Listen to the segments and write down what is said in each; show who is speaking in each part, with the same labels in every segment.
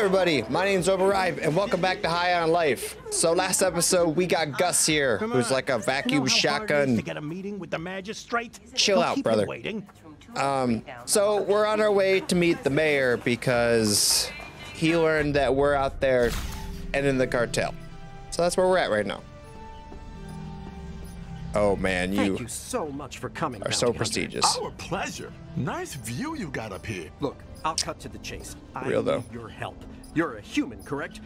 Speaker 1: everybody, my name's RoboRyb, and welcome back to High on Life. So last episode, we got Gus here, who's like a vacuum shotgun.
Speaker 2: To get a meeting with the magistrate.
Speaker 1: Chill out, brother. Um, so we're on our way to meet the mayor because he learned that we're out there and in the cartel. So that's where we're at right now. Oh man, you,
Speaker 3: Thank you so much for coming.
Speaker 1: are so
Speaker 3: Bounty Hunter.
Speaker 1: prestigious.
Speaker 4: Our pleasure. Nice view you got up here.
Speaker 3: Look, I'll cut to the chase. I
Speaker 1: though.
Speaker 3: need your help. You're a human, correct?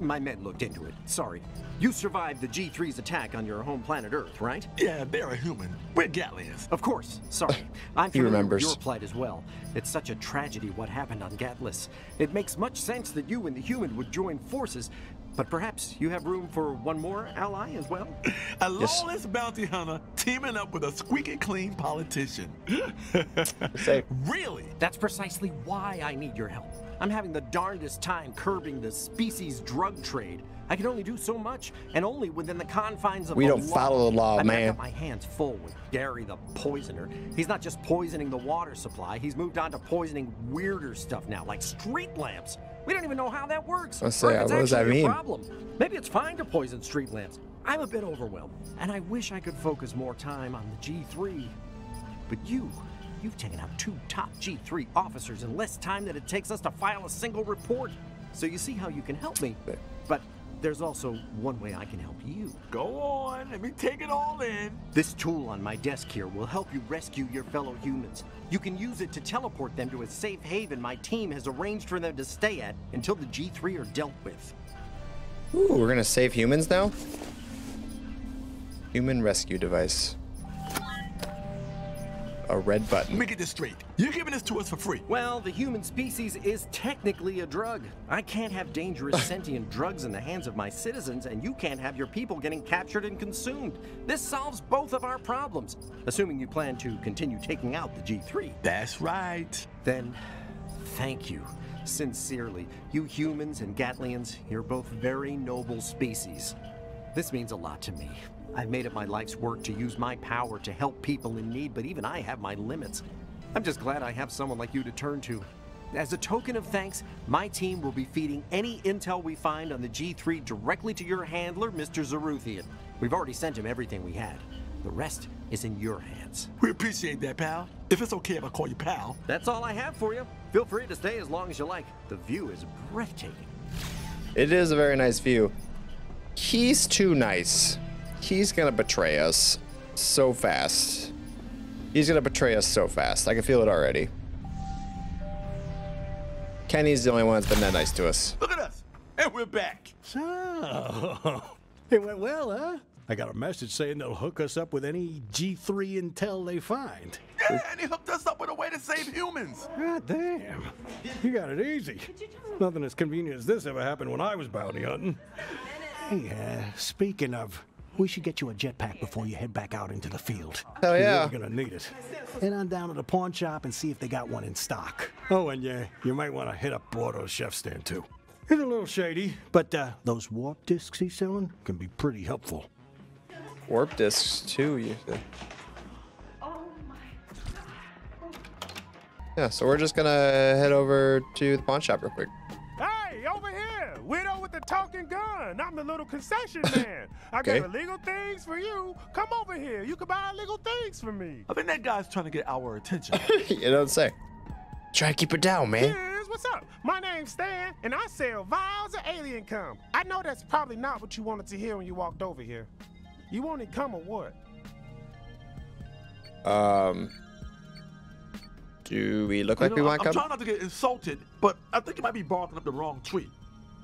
Speaker 3: My men looked into it. Sorry. You survived the G3's attack on your home planet Earth, right?
Speaker 4: Yeah, they're a human. We're Gatlians.
Speaker 3: Of course. Sorry. I'm
Speaker 1: He
Speaker 3: familiar
Speaker 1: remembers.
Speaker 3: your plight as well. It's such a tragedy what happened on Gatlis. It makes much sense that you and the human would join forces, but perhaps you have room for one more ally as well?
Speaker 4: A
Speaker 1: Yes.
Speaker 4: lawless bounty hunter teaming up with a squeaky clean politician.
Speaker 1: Say,
Speaker 4: really?
Speaker 3: That's precisely why I need your help. I'm having the darndest time curbing the species drug trade. I can only do so much, and only within the confines of
Speaker 1: We
Speaker 3: the
Speaker 1: don't
Speaker 3: law.
Speaker 1: follow the law,
Speaker 3: I mean,
Speaker 1: man.
Speaker 3: I've got my hands full with Gary the poisoner. He's not just poisoning the water supply, he's moved on to poisoning weirder stuff now, like street lamps. We don't even know how that works.
Speaker 1: I say,
Speaker 3: it's uh,
Speaker 1: what does that mean?
Speaker 3: problem. Maybe it's fine to poison street lamps. I'm a bit overwhelmed, and I wish I could focus more time on the G3. But you, you've taken out two top G3 officers in less time than it takes us to file a single report. So you see how you can help me. But there's also one way I can help you.
Speaker 4: Go on, let me take it all in.
Speaker 3: This tool on my desk here will help you rescue your fellow humans. You can use it to teleport them to a safe haven my team has arranged for them to stay at until the G3 are dealt with.
Speaker 1: ooh, we're gonna save humans now? Human rescue device. A red
Speaker 4: Let
Speaker 1: button.
Speaker 4: me get this straight. You're giving this to us for free.
Speaker 3: Well, the human species is technically a drug. I can't have dangerous sentient drugs in the hands of my citizens, and you can't have your people getting captured and consumed. This solves both of our problems, assuming you plan to continue taking out the G3.
Speaker 4: That's right.
Speaker 3: Then, thank you. Sincerely. You humans and Gatlians, you're both very noble species. This means a lot to me. I've made it my life's work to use my power to help people in need, but even I have my limits. I'm just glad I have someone like you to turn to. As a token of thanks, my team will be feeding any intel we find on the G3 directly to your handler, Mr. Zaruthian. We've already sent him everything we had. The rest is in your hands.
Speaker 4: We appreciate that, pal. If it's okay if I call you pal.
Speaker 3: That's all I have for you. Feel free to stay as long as you like. The view is breathtaking.
Speaker 1: It is a very nice view. He's too nice. He's gonna betray us so fast. He's gonna betray us so fast. I can feel it already. Kenny's the only one that's been that nice to us.
Speaker 4: Look at us. And we're back.
Speaker 2: So, it went well, huh? I got a message saying they'll hook us up with any G3 intel they find.
Speaker 4: Yeah, and he hooked us up with a way to save humans.
Speaker 2: God damn. You got it easy. Nothing as convenient as this ever happened when I was bounty hunting. Hey, uh, speaking of, we should get you a jetpack before you head back out into the field.
Speaker 1: Hell
Speaker 2: You're really gonna need it. Head on down to the pawn shop and see if they got one in stock. Oh, and yeah, you might want to hit up Blorto's chef stand too. It's a little shady, but uh, those warp discs he's selling can be pretty helpful.
Speaker 1: Warp discs too. You said. Yeah, so we're just gonna head over to the pawn shop real quick.
Speaker 5: Hey, over here! Widow with the talking. I'm the little concession man. I
Speaker 1: Okay.
Speaker 5: got illegal things for you. Come over here. You can buy illegal things for me.
Speaker 4: I think that guy's trying to get our attention.
Speaker 1: you don't say. Try to keep it down, man.
Speaker 5: Here's what's up. My name's Stan, and I sell vials of alien cum. I know that's probably not what you wanted to hear when you walked over here. You wanted cum or what?
Speaker 1: Um. Do we look like
Speaker 4: You
Speaker 1: we want
Speaker 4: I'm, I'm trying not to get insulted, but I think you might be barking up the wrong tree.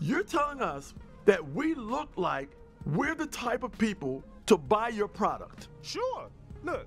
Speaker 4: You're telling us that we look like we're the type of people to buy your product.
Speaker 5: Sure. Look,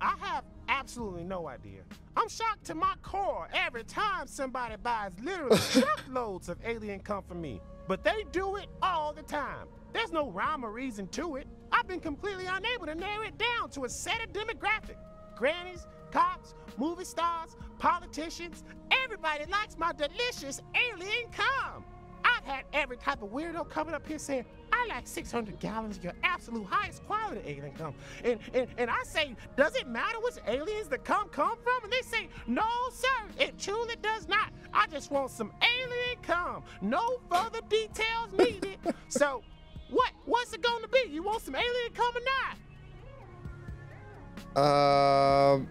Speaker 5: I have absolutely no idea. I'm shocked to my core every time somebody buys literally truckloads of alien cum from me. But they do it all the time. There's no rhyme or reason to it. I've been completely unable to narrow it down to a set of demographic. Grannies, cops, movie stars, politicians, everybody likes my delicious alien cum. I've had every type of weirdo coming up here saying, I like 600 gallons of your absolute highest quality alien cum. And, and, and I say, does it matter which aliens the cum come from? And they say, no, sir, it truly does not. I just want some alien cum. No further details needed. so, what? What's it gonna be? You want some alien cum or not?
Speaker 1: Um,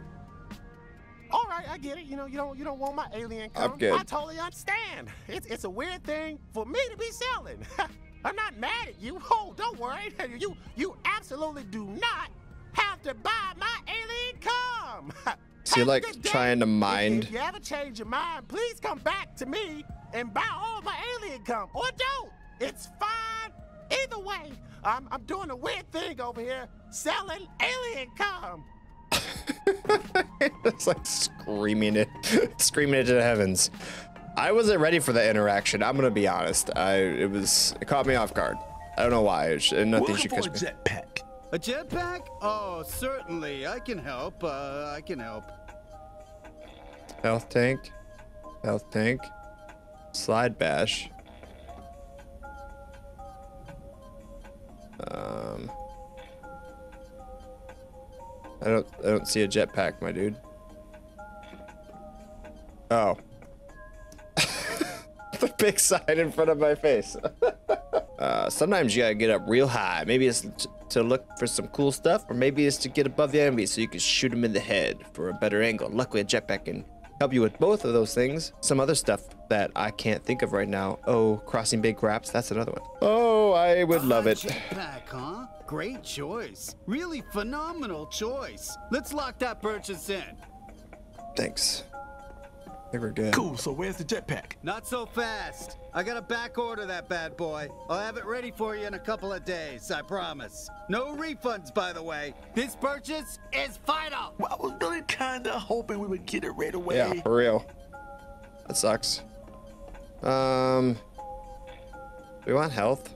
Speaker 5: All right, I get it. You know, you don't you don't want my alien
Speaker 1: I'm good.
Speaker 5: I totally understand. It's it's a weird thing for me to be selling. I'm not mad at you. Oh, don't worry. You you absolutely do not have to buy my alien cum.
Speaker 1: He,
Speaker 5: Have
Speaker 1: like, trying to mind-
Speaker 5: If, you ever change your mind, please come back to me and buy all my alien cum, or don't. It's fine. Either way, I'm I'm doing a weird thing over here, selling alien cum.
Speaker 1: it's like screaming it, screaming it to the heavens. I wasn't ready for that interaction. I'm gonna be honest. I it was it caught me off guard. I don't know why. It's, nothing
Speaker 4: We're
Speaker 1: should
Speaker 4: looking for
Speaker 1: catch
Speaker 4: a
Speaker 1: me.
Speaker 4: jetpack.
Speaker 6: A jetpack? Oh, certainly. I can help. Uh, I can help.
Speaker 1: Health tank, health tank, slide bash. Um, I don't I don't see a jetpack, my dude. Oh. the big sign in front of my face. uh, sometimes you gotta get up real high. Maybe it's to look for some cool stuff, or maybe it's to get above the enemy so you can shoot him in the head for a better angle. Luckily, a jetpack can help you with both of those things. Some other stuff that I can't think of right now. Oh, crossing big craps. That's another one. Oh, I would love it.
Speaker 6: Jetpack, huh? Great choice. Really phenomenal choice. Let's lock that purchase in.
Speaker 1: Thanks. I think we're good.
Speaker 4: Cool, so where's the jetpack?
Speaker 6: Not so fast. I gotta back order that bad boy. I'll have it ready for you in a couple of days, I promise. No refunds, by the way. This purchase is final.
Speaker 4: Well, I was really kinda hoping we would get it right away.
Speaker 1: Yeah, for real. That sucks. Um, we want health.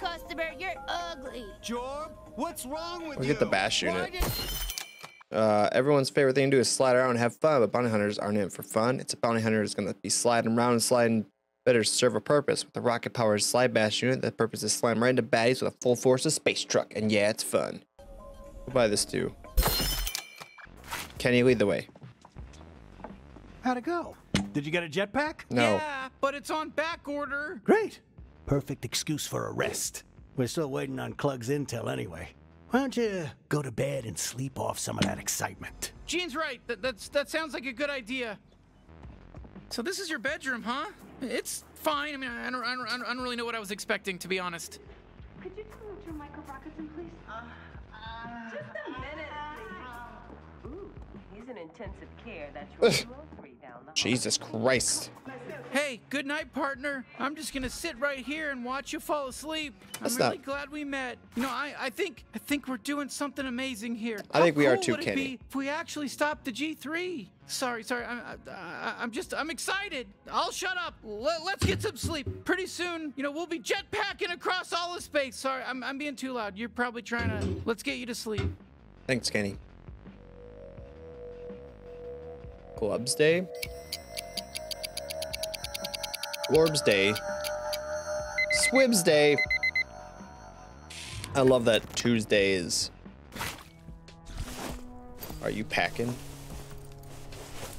Speaker 7: Hey, customer, you're ugly.
Speaker 6: Jorb, what's wrong with
Speaker 1: We'll
Speaker 6: you?
Speaker 1: get the bash unit. Uh, everyone's favorite thing to do is slide around and have fun, but bounty hunters aren't in it for fun. It's a bounty hunter is going to be sliding around and sliding better serve a purpose. With a rocket powered slide bash unit, the purpose is slam right into baddies with a full force of space truck. And yeah, it's fun. We'll buy this too. Kenny, lead the way.
Speaker 2: How'd it go? Did you get a jetpack?
Speaker 1: No.
Speaker 8: Yeah, but it's on back order.
Speaker 2: Great. Perfect excuse for a rest. We're still waiting on Clug's intel anyway. Why don't you go to bed and sleep off some of that excitement?
Speaker 8: Gene's right. That, that's that sounds like a good idea. So this is your bedroom, huh? It's fine. I mean, I don't, I don't, I don't- really know what I was expecting, to be honest.
Speaker 9: Could you tell him to turn Michael Rocketson, please?
Speaker 10: Uh, uh, Just a uh, minute, please. Ooh, he's in intensive care. That's room 203 down the hall.
Speaker 1: Jesus Christ.
Speaker 8: Hey, good night, partner. I'm just gonna sit right here and watch you fall asleep.
Speaker 1: That's
Speaker 8: I'm really
Speaker 1: not-
Speaker 8: glad we met. You know, I, I think I think we're doing something amazing here.
Speaker 1: I think
Speaker 8: How
Speaker 1: we are too,
Speaker 8: would it
Speaker 1: Kenny.
Speaker 8: be if we actually stopped the G3? Sorry, sorry. I'm, I, I'm just I'm excited. I'll shut up. Let, let's get some sleep. Pretty soon, you know, we'll be jetpacking across all of space. Sorry, I'm I'm being too loud. You're probably trying to. Let's get you to sleep.
Speaker 1: Thanks, Kenny. Clubs Day. Orbs Day. Swibs Day. I love that Tuesdays. Are you packing?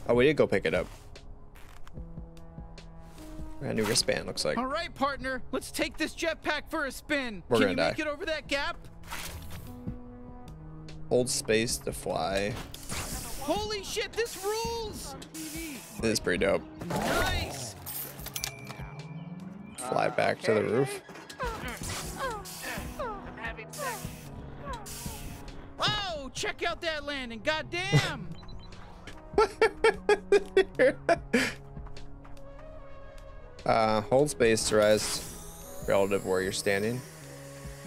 Speaker 1: Oh, we did go pick it up. A new wristband looks like.
Speaker 8: All right, partner. Let's take this jetpack for a spin.
Speaker 1: We're
Speaker 8: Can
Speaker 1: gonna
Speaker 8: you
Speaker 1: die.
Speaker 8: make it over that gap?
Speaker 1: Hold space to fly.
Speaker 8: Holy shit, this rules!
Speaker 1: This is pretty dope.
Speaker 8: Nice!
Speaker 1: Fly back to the roof.
Speaker 8: Oh, check out that landing. Goddamn!
Speaker 1: Uh, hold space to rise relative where you're standing.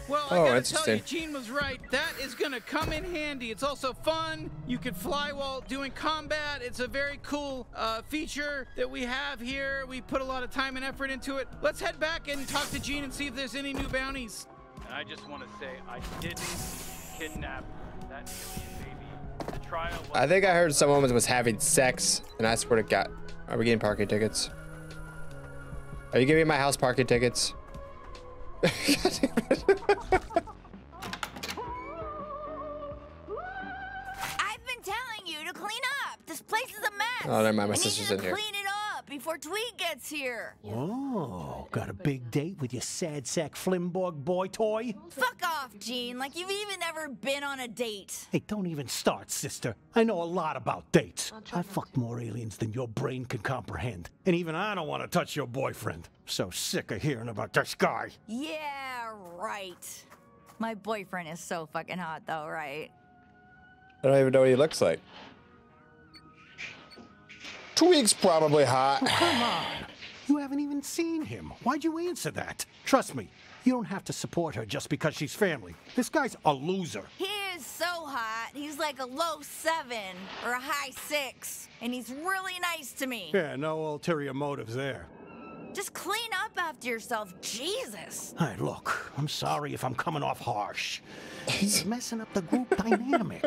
Speaker 8: Well,
Speaker 1: Oh,
Speaker 8: I gotta
Speaker 1: interesting.
Speaker 8: tell you, Gene was right. That is gonna come in handy. It's also fun. You can fly while doing combat. It's a very cool uh, feature that we have here. We put a lot of time and effort into it. Let's head back and talk to Gene and see if there's any new bounties.
Speaker 11: And I just want to say I didn't kidnap that alien baby. The trial was
Speaker 1: I think I heard someone was, was having sex, and I swear to God, are we getting parking tickets? Are you giving me my house parking tickets?
Speaker 7: I've been telling you to clean up. This place is a mess.
Speaker 1: Oh, never mind. My
Speaker 7: I
Speaker 1: sister's in here.
Speaker 7: Clean it before Tweet gets here.
Speaker 2: Oh, got a big date with your sad sack Flimborg boy toy?
Speaker 7: Fuck off, Gene. Like you've even ever been on a date.
Speaker 2: Hey, don't even start, sister. I know a lot about dates. I fucked more aliens than your brain can comprehend. And even I don't want to touch your boyfriend. So sick of hearing about this guy.
Speaker 7: Yeah, right. My boyfriend is so fucking hot, though, right?
Speaker 1: I don't even know what he looks like. Tweak's probably hot.
Speaker 2: Oh, come on. You haven't even seen him. Why'd you answer that? Trust me, you don't have to support her just because she's family. This guy's a loser.
Speaker 7: He is so hot. He's like a low seven or a high six. And he's really nice to me.
Speaker 2: Yeah, no ulterior motives there.
Speaker 7: Just clean up after yourself. Jesus.
Speaker 2: Hey, look, I'm sorry if I'm coming off harsh. He's messing up the group dynamic.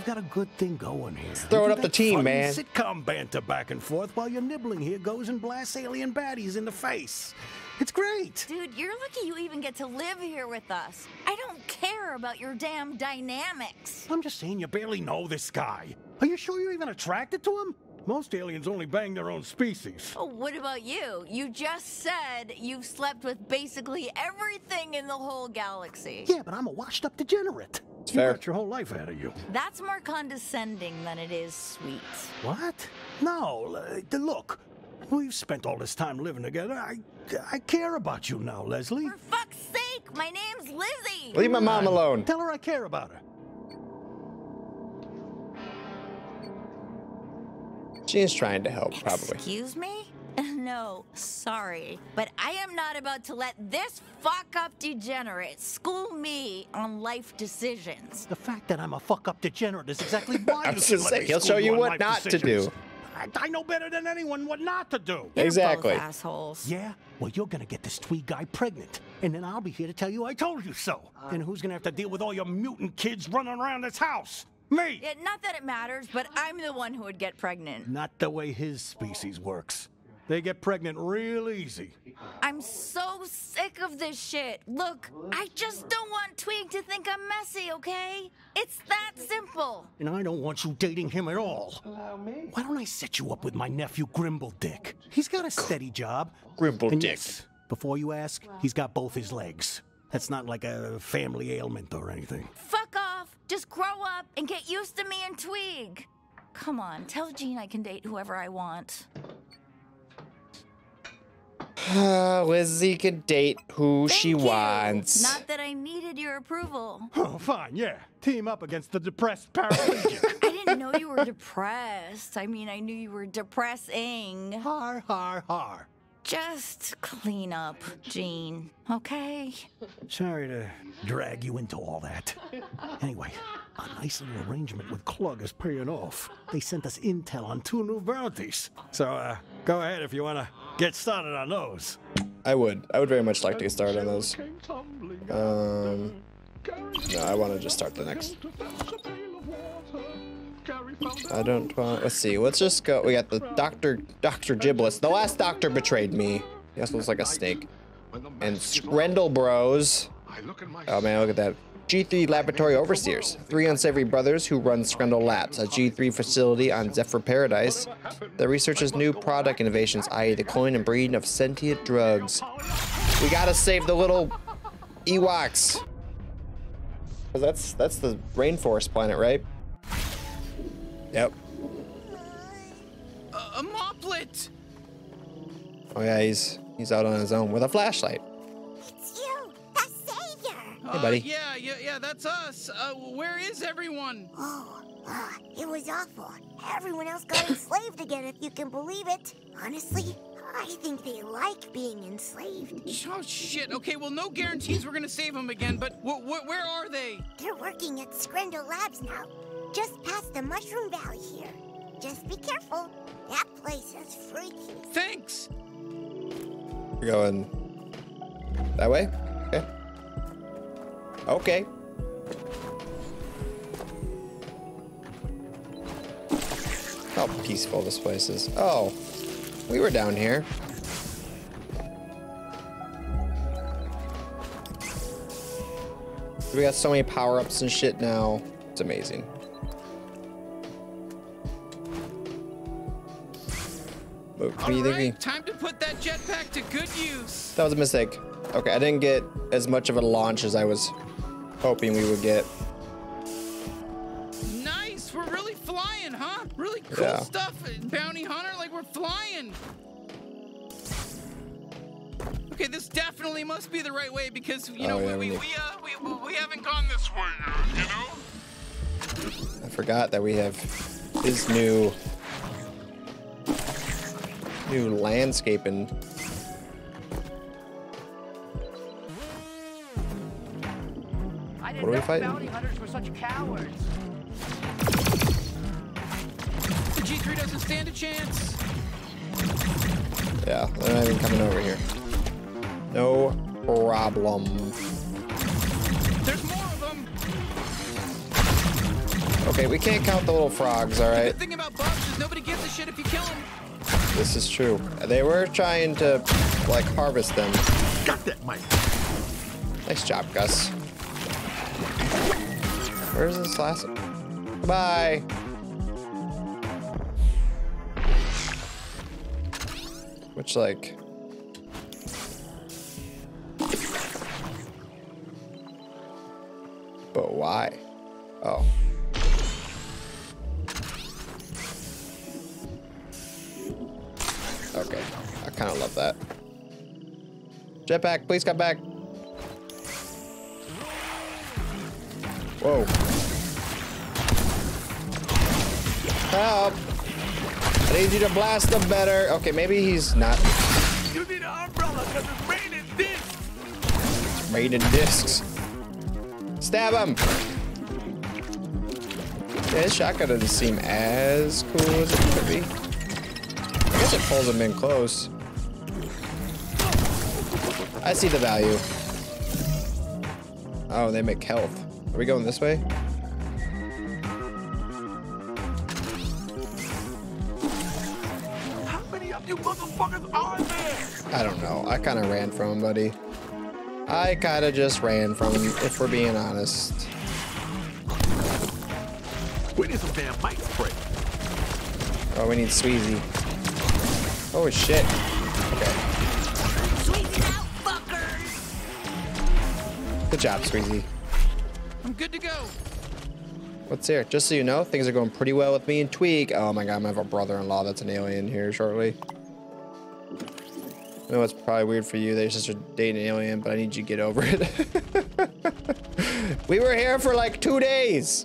Speaker 2: We've got a good thing going here.
Speaker 1: Throw
Speaker 2: it
Speaker 1: up the team,
Speaker 2: fun
Speaker 1: man.
Speaker 2: Sitcom banter back and forth while you're nibbling here goes and blasts alien baddies in the face. It's great.
Speaker 7: Dude, you're lucky you even get to live here with us. I don't care about your damn dynamics.
Speaker 2: I'm just saying you barely know this guy. Are you sure you're even attracted to him? Most aliens only bang their own species.
Speaker 7: Oh, what about you? You just said you've slept with basically everything in the whole galaxy.
Speaker 2: Yeah, but I'm a washed up degenerate.
Speaker 1: It's
Speaker 2: you
Speaker 1: fair.
Speaker 2: got your whole life ahead of you.
Speaker 7: That's more condescending than it is sweet.
Speaker 2: What? No, look. We've spent all this time living together. I, I care about you now, Leslie.
Speaker 7: For fuck's sake, my name's Lizzie.
Speaker 1: Leave my mom alone.
Speaker 2: Tell her I care about her.
Speaker 1: She is trying to help, probably.
Speaker 7: Excuse me? No, sorry. But I am not about to let this fuck up degenerate school me on life decisions.
Speaker 2: The fact that I'm a fuck up degenerate is exactly why
Speaker 1: I
Speaker 2: you
Speaker 1: was
Speaker 2: should
Speaker 1: gonna
Speaker 2: let
Speaker 1: say,
Speaker 2: me
Speaker 1: he'll
Speaker 2: school
Speaker 1: show you
Speaker 2: on
Speaker 1: what
Speaker 2: life
Speaker 1: not to do.
Speaker 2: I, I know better than anyone what not to do.
Speaker 7: You're
Speaker 1: Exactly.
Speaker 7: Both assholes.
Speaker 2: Yeah? Well, you're gonna get this Tweed guy pregnant. And then I'll be here to tell you I told you so. Uh, and who's gonna have to deal with all your mutant kids running around this house? Me!
Speaker 7: Yeah, not that it matters, but I'm the one who would get pregnant.
Speaker 2: Not the way his species works. They get pregnant real easy.
Speaker 7: I'm so sick of this shit. Look, I just don't want Twig to think I'm messy, okay? It's that simple.
Speaker 2: And I don't want you dating him at all. Allow me? Why don't I set you up with my nephew Grimble Dick? He's got a steady job.
Speaker 1: Grimble
Speaker 2: And
Speaker 1: Dick.
Speaker 2: yes, before you ask, he's got both his legs. That's not like a family ailment or anything.
Speaker 7: Fuck off. Just grow up and get used to me and Twig. Come on, tell Jean I can date whoever I want.
Speaker 1: Uh, Lizzie can date who she
Speaker 7: you.
Speaker 1: wants.
Speaker 7: Not that I needed your approval.
Speaker 2: Oh, fine, yeah. Team up against the depressed paraplegic.
Speaker 7: I didn't know you were depressed. I mean, I knew you were depressing.
Speaker 2: har, har, har.
Speaker 7: Just clean up, Gene, okay?
Speaker 2: Sorry to drag you into all that. Anyway, a nice little arrangement with Klug is paying off. They sent us intel on two new bounties. So, uh, go ahead if you want to get started on those.
Speaker 1: I would. I would very much like to get started on those. Um, no, I want to just start the next. I don't want. Let's see. Let's just go. We got the Doctor Doctor Giblets. The last Doctor betrayed me. He also looks like a snake. And Screndel Bros. Oh man, look at that. G3 Laboratory Overseers, three unsavory brothers who run Screndel Labs, a G3 facility on Zephyr Paradise that researches new product innovations, i.e., the cloning and breeding of sentient drugs. We gotta save the little Ewoks. 'Cause that's that's the rainforest planet, right? Yep.
Speaker 8: A, a moplet!
Speaker 1: Oh yeah, he's he's out on his own with a flashlight.
Speaker 7: It's you, the savior.
Speaker 1: Hey, buddy.
Speaker 8: Uh, yeah, yeah, yeah, that's us. Uh, where is everyone?
Speaker 12: Oh, uh, it was awful. Everyone else got enslaved again, if you can believe it. Honestly, I think they like being enslaved.
Speaker 8: Oh, shit. Okay, well, no guarantees we're gonna save them again, but wh- wh- where are they?
Speaker 12: They're working at Screndel Labs now, just past the Mushroom Valley here. Just be careful. That place is freaky.
Speaker 8: Thanks.
Speaker 1: We're going that way? Okay. Okay. How peaceful this place is. Oh, we were down here. We got so many power-ups and shit now. It's amazing. What do
Speaker 8: All
Speaker 1: think
Speaker 8: right, time to put that jetpack to good use.
Speaker 1: That was a mistake. Okay, I didn't get as much of a launch as I was hoping we would get.
Speaker 8: Nice, we're really flying, huh? Really cool
Speaker 1: Yeah.
Speaker 8: stuff, bounty hunter. Like we're flying. Okay, this definitely must be the right way because you know
Speaker 1: Oh, yeah,
Speaker 8: we,
Speaker 1: we
Speaker 8: we, uh, we we haven't gone this way yet, you know.
Speaker 1: I forgot that we have his new new landscaping. What are we fighting?
Speaker 13: bounty hunters were such cowards.
Speaker 8: The G3 doesn't stand a chance.
Speaker 1: Yeah, they're not even coming over here. No problem.
Speaker 8: There's more of them.
Speaker 1: Okay, we can't count the little frogs, all right?
Speaker 8: The thing about bugs is nobody gives a shit if you kill them.
Speaker 1: This is true. They were trying to, like, harvest them.
Speaker 4: Got that, Mike.
Speaker 1: Nice job, Gus. Where's this last Bye. Which, like... But why? Oh. Okay. I kind of love that. Jetpack, please come back. Whoa. Help! I need you to blast them better. Okay, maybe he's not
Speaker 4: You need an umbrella because it's raining this.
Speaker 1: raining discs. Stab him! Yeah, his shotgun doesn't seem as cool as it could be. Guess it pulls them in close. I see the value. Oh, they make health. Are we going this way?
Speaker 4: How many of you motherfuckers are there?
Speaker 1: I don't know. I kind of ran from him, buddy. I kind of just ran from him, if we're being honest.
Speaker 4: We need some damn mic spray.
Speaker 1: Oh, we need Sweezy. Oh, shit. Okay. Good job, Squeezy.
Speaker 8: I'm good to go.
Speaker 1: What's here? Just so you know, things are going pretty well with me and Tweak. Oh my god, I'm gonna have a brother-in-law that's an alien here shortly. I know it's probably weird for you that your sister dating an alien, but I need you to get over it. we were here for like two days.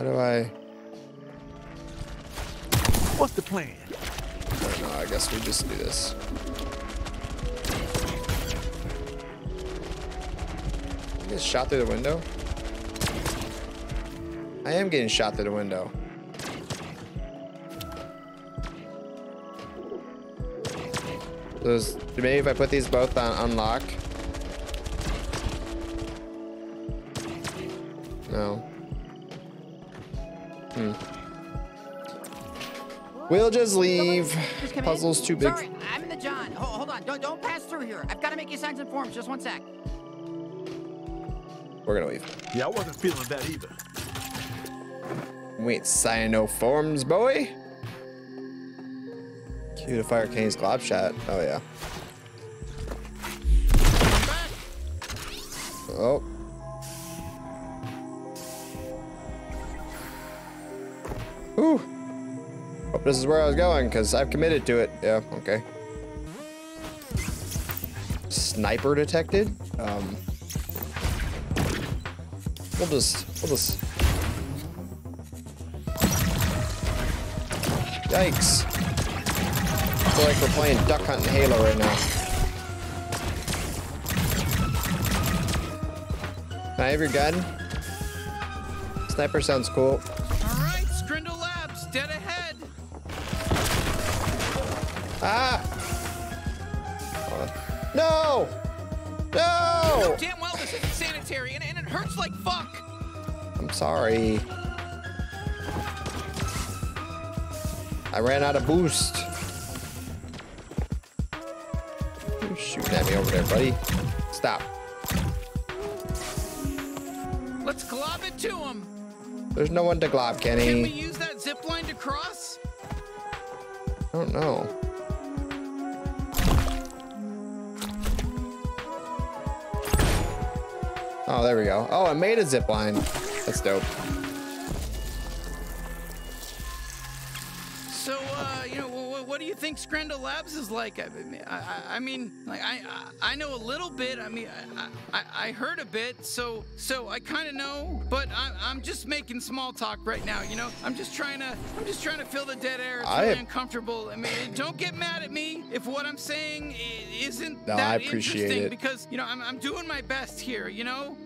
Speaker 1: How do I?
Speaker 4: What's the plan?
Speaker 1: I don't know. I guess we just do this. Get shot through the window? I am getting shot through the window. Those, maybe if I put these both on unlock. No. Hmm. We'll just leave.
Speaker 13: Just come in.
Speaker 1: Puzzle's too big.
Speaker 13: Sorry, I'm in the John. Ho- hold on. Don't, don't pass through here. I've got to make you signs and forms. Just one sec.
Speaker 1: We're gonna leave.
Speaker 4: Yeah, I wasn't feeling that either.
Speaker 1: We ain't signing no forms, boy. Cue to fire Kenny's glob shot. Oh yeah. This is where I was going, because I've committed to it. Yeah, okay. Sniper detected? Um. We'll just, we'll just. Yikes. I feel like we're playing Duck Hunt Halo right now. Can I have your gun? Sniper sounds cool. Ah! No! No!
Speaker 8: know damn well this isn't sanitary, and, and it hurts like fuck.
Speaker 1: I'm sorry. I ran out of boost. You're shooting at me over there, buddy. Stop.
Speaker 8: Let's glob it to him.
Speaker 1: There's no one to glob, Kenny.
Speaker 8: Can we use that zip line to cross?
Speaker 1: I don't know. Oh, there we go. Oh, I made a zip line. That's dope.
Speaker 8: Think Scrandle Labs is like? I mean, I, I, I mean, like, I, I I know a little bit. I mean, I, I, I heard a bit, so, so I kind of know. But I, I'm just making small talk right now. You know, I'm just trying to, I'm just trying to fill the dead air. It's
Speaker 1: I-
Speaker 8: really uncomfortable. I mean, don't get mad at me if what I'm saying isn't
Speaker 1: No,
Speaker 8: that
Speaker 1: I appreciate
Speaker 8: interesting
Speaker 1: it.
Speaker 8: because you know I'm, I'm doing my best here. You know.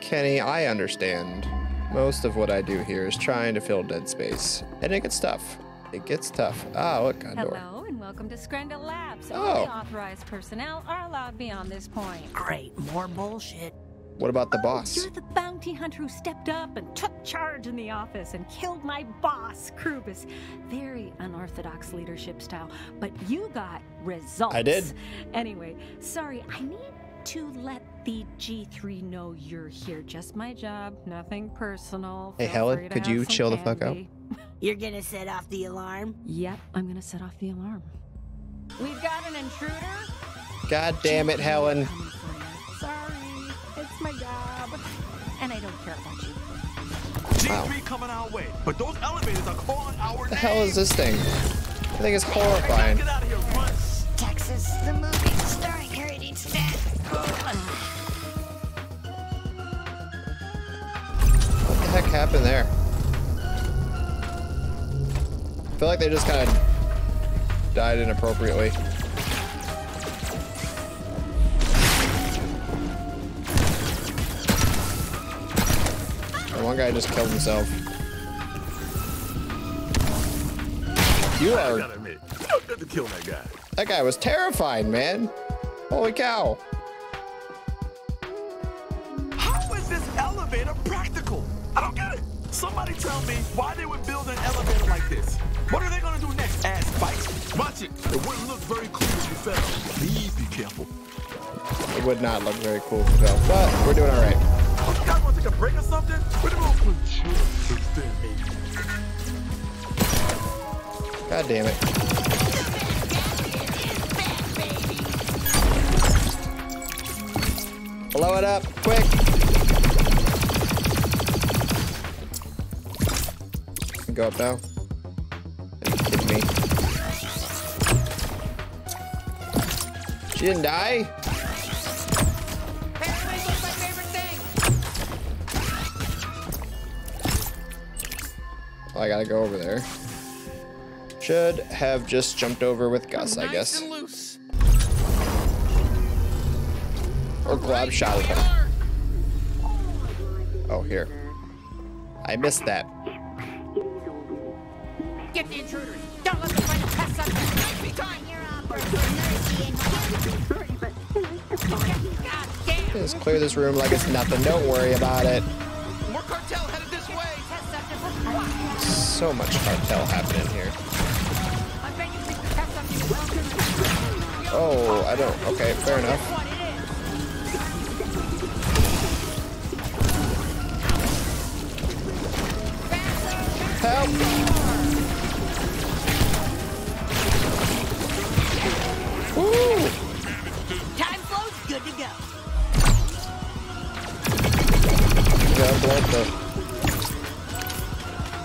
Speaker 1: Kenny, I understand. Most of what I do here is trying to fill dead space. And it gets tough. It gets tough. Ah, look, a door.
Speaker 14: Hello and welcome to Scrandle Labs.
Speaker 1: Oh.
Speaker 14: Only authorized personnel are allowed beyond this point.
Speaker 15: Great, more bullshit.
Speaker 1: What about the boss?
Speaker 14: You're the bounty hunter who stepped up and took charge in the office and killed my boss, Krubis. Very unorthodox leadership style, but you got results.
Speaker 1: I did.
Speaker 14: Anyway, sorry, I need to let the G3 know you're here. Just my job, nothing personal.
Speaker 1: Hey,
Speaker 14: Feel
Speaker 1: Helen, could you
Speaker 14: some
Speaker 1: chill the fuck out?
Speaker 15: You're gonna set off the alarm?
Speaker 14: Yep, I'm gonna set off the alarm. We've got an intruder.
Speaker 1: God damn it, Helen.
Speaker 14: Sorry, it's my job. And I don't care about you.
Speaker 4: G3 coming our way, but those elevators are calling our
Speaker 1: What the hell is this thing? I think it's horrifying.
Speaker 4: Get out of here, run!
Speaker 12: Texas, the movie starring
Speaker 1: What the heck happened there? I feel like they just kind of died inappropriately. One guy just killed himself. You
Speaker 4: I
Speaker 1: are.
Speaker 4: gotta admit, you look good to kill that guy.
Speaker 1: That guy was terrifying, man. Holy cow.
Speaker 4: How is this elevator practical? I don't get it. Somebody tell me why they would build an elevator like this. What are they gonna do next? Add spikes? Watch it. It wouldn't look very cool if you fell. Please be careful.
Speaker 1: It would not look very cool for Bill, but we're doing all right.
Speaker 4: Oh, you guys wanna take a break or something? We're gonna put chill
Speaker 1: God damn it. Blow it up, quick. Go up now. Are you kidding me? She didn't die? I gotta go over there. Should have just jumped over with Gus, I guess. Or glob shot at him. Oh, here. I missed that.
Speaker 13: Get the intruders. Don't let them find a pest up there. Nice me time. God damn.
Speaker 1: Just clear this room like it's nothing. Don't worry about it.
Speaker 8: More cartel headed this way.
Speaker 1: So much cartel happening here.
Speaker 13: I bet you think the pest up here.
Speaker 1: Oh, I don't. Okay, fair enough.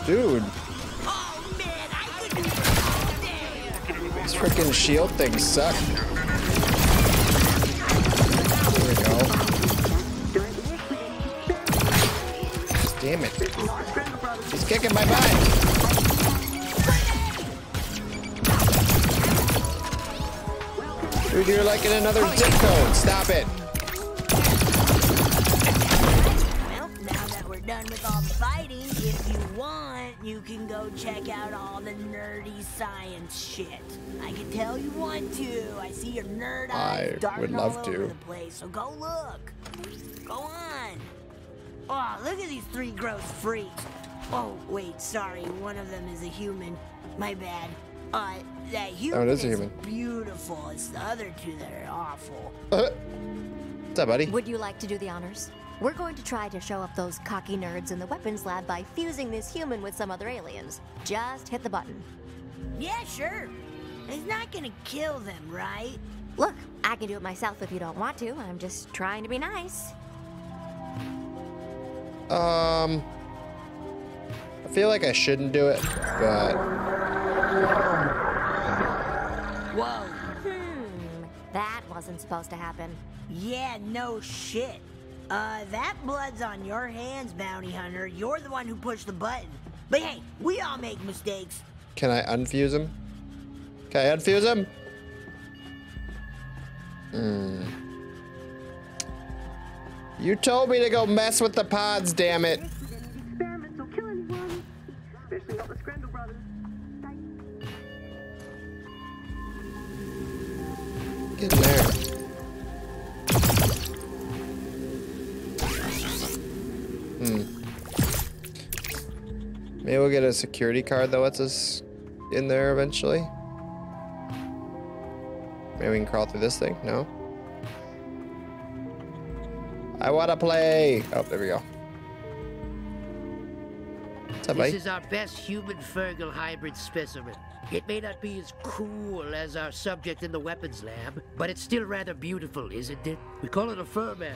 Speaker 1: Dude,
Speaker 15: Oh man,
Speaker 1: these freaking shield things suck. There we go. Damn it. He's kicking my you're like in another zip code. Stop it.
Speaker 15: Well, now that we're done with all the fighting, if you want, you can go check out all the nerdy science shit. I can tell you want to. I see your nerd eyes
Speaker 1: I would love
Speaker 15: all
Speaker 1: to.
Speaker 15: over the place, so go look. Go on. Oh, look at these three gross freaks. Oh, wait, sorry. One of them is a human. My bad. Uh, that
Speaker 1: Oh,
Speaker 15: human
Speaker 1: it is a human.
Speaker 15: beautiful. It's the other two that are awful.
Speaker 1: What's up, buddy?
Speaker 16: Would you like to do the honors? We're going to try to show up those cocky nerds in the weapons lab by fusing this human with some other aliens. Just hit the button.
Speaker 15: Yeah, sure. It's not gonna kill them, right?
Speaker 16: Look, I can do it myself if you don't want to. I'm just trying to be nice.
Speaker 1: Um, I feel like I shouldn't do it, but
Speaker 15: Whoa.
Speaker 16: Hmm, that wasn't supposed to happen.
Speaker 15: Yeah, no shit. Uh, that blood's on your hands, bounty hunter. You're the one who pushed the button. But hey, we all make mistakes.
Speaker 1: can I unfuse him? Can I unfuse him? Hmm. You told me to go mess with the pods, damn it. A security card that lets us in there eventually. Maybe we can crawl through this thing. No? I want to play. Oh, there we go. What's up,
Speaker 17: This is our best human Fergal hybrid specimen. It may not be as cool as our subject in the weapons lab, but it's still rather beautiful, isn't it? We call it a furman.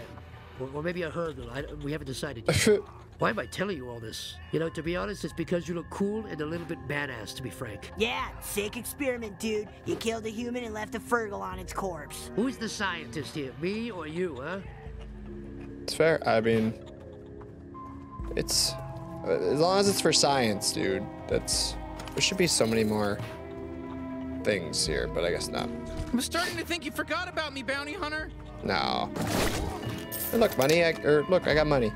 Speaker 17: Or, or maybe a hurdle. I, we haven't decided yet. Why am I telling you all this? You know, to be honest, it's because you look cool and a little bit badass, to be frank.
Speaker 15: Yeah, sick experiment, dude. You killed a human and left a Fergal on its corpse.
Speaker 17: Who's the scientist here, me or you, huh?
Speaker 1: It's fair. I mean, it's as long as it's for science, dude. That's there should be so many more things here, but I guess not.
Speaker 8: I'm starting to think you forgot about me, bounty hunter.
Speaker 1: No. Hey, look, money. I, or look, I got money.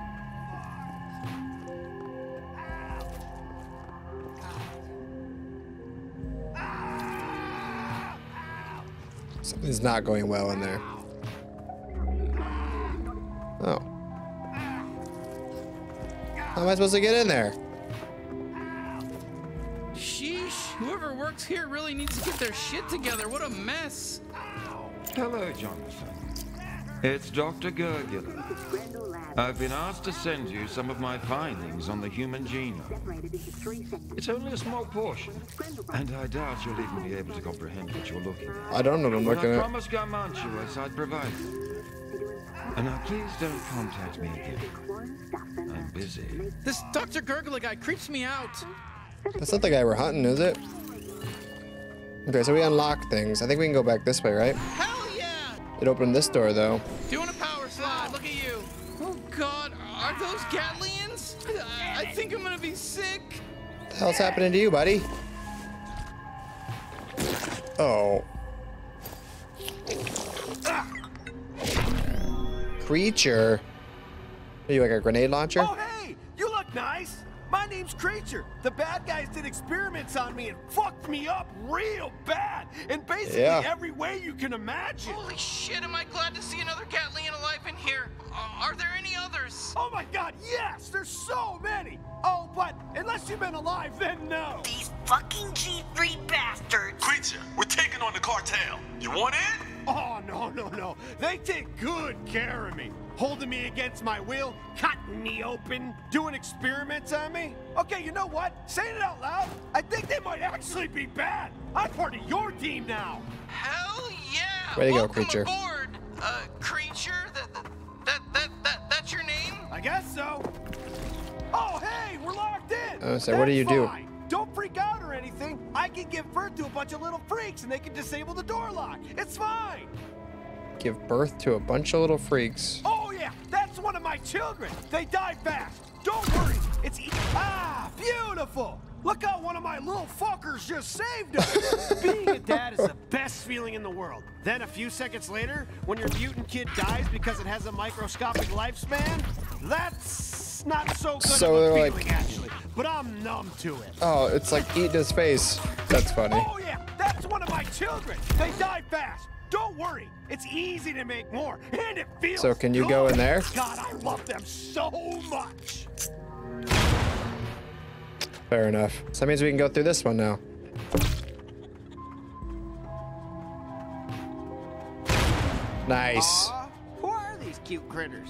Speaker 1: Something's not going well in there. Oh. How am I supposed to get in there?
Speaker 8: Sheesh, whoever works here really needs to get their shit together. What a mess.
Speaker 18: Hello, Jonathan. It's Dr. Gurgula. I've been asked to send you some of my findings on the human genome. It's only a small portion, and I doubt you'll even be able to comprehend what you're looking at.
Speaker 1: I don't know what I'm
Speaker 18: But
Speaker 1: looking
Speaker 18: I
Speaker 1: at.
Speaker 18: promised Garmantuous I'd provide it. And now please don't contact me again. I'm busy.
Speaker 8: This Dr. Gurgla guy creeps me out.
Speaker 1: That's not the guy we're hunting, is it? Okay, so we unlock things. I think we can go back this way, right? It opened this door, though.
Speaker 8: Doing a power slide. Look at you. Oh God, are those Gatlians? I, uh, I think I'm gonna be sick.
Speaker 1: What the hell's happening to you, buddy? Oh. Creature. Are you like a grenade launcher?
Speaker 19: Oh, hey! You look nice! My name's Creature. The bad guys did experiments on me and fucked me up real bad in basically
Speaker 1: Yeah.
Speaker 19: every way you can imagine.
Speaker 8: Holy shit, am I glad to see another Gatlian alive in here. Uh, are there any others?
Speaker 19: Oh my god, yes! There's so many! Oh, but unless you've been alive, then no!
Speaker 15: These fucking G3 bastards!
Speaker 4: Creature, we're taking on the cartel. You want in?
Speaker 19: Oh, no, no, no. They take good care of me. Holding me against my will, cutting me open, doing experiments on me. Okay, you know what? Saying it out loud, I think they might actually be bad. I'm part of your team now.
Speaker 8: Hell yeah!
Speaker 1: Way to go, Creature.
Speaker 8: aboard, uh, creature. That, that that that that that's your name?
Speaker 19: I guess so. Oh, hey, we're locked in.
Speaker 1: I was gonna what do you do?
Speaker 19: fine. Don't freak out or anything. I can give birth to a bunch of little freaks and they can disable the door lock. It's fine.
Speaker 1: Give birth to a bunch of little freaks.
Speaker 19: Oh, yeah, that's one of my children. They die fast. Don't worry. It's e- ah, beautiful. Look how one of my little fuckers just saved us. Being a dad is the best feeling in the world. Then a few seconds later, when your mutant kid dies because it has a microscopic lifespan, that's not so good
Speaker 1: So
Speaker 19: of a
Speaker 1: they're
Speaker 19: feeling,
Speaker 1: like-
Speaker 19: actually. But I'm numb to it.
Speaker 1: Oh, it's like eating his face. That's funny.
Speaker 19: Oh yeah, that's one of my children. They die fast. Don't worry, it's easy to make more, and it feels.
Speaker 1: So can you good. go in there?
Speaker 19: God, I love them so much.
Speaker 1: Fair enough. So that means we can go through this one now. Nice.
Speaker 19: Who are these cute critters?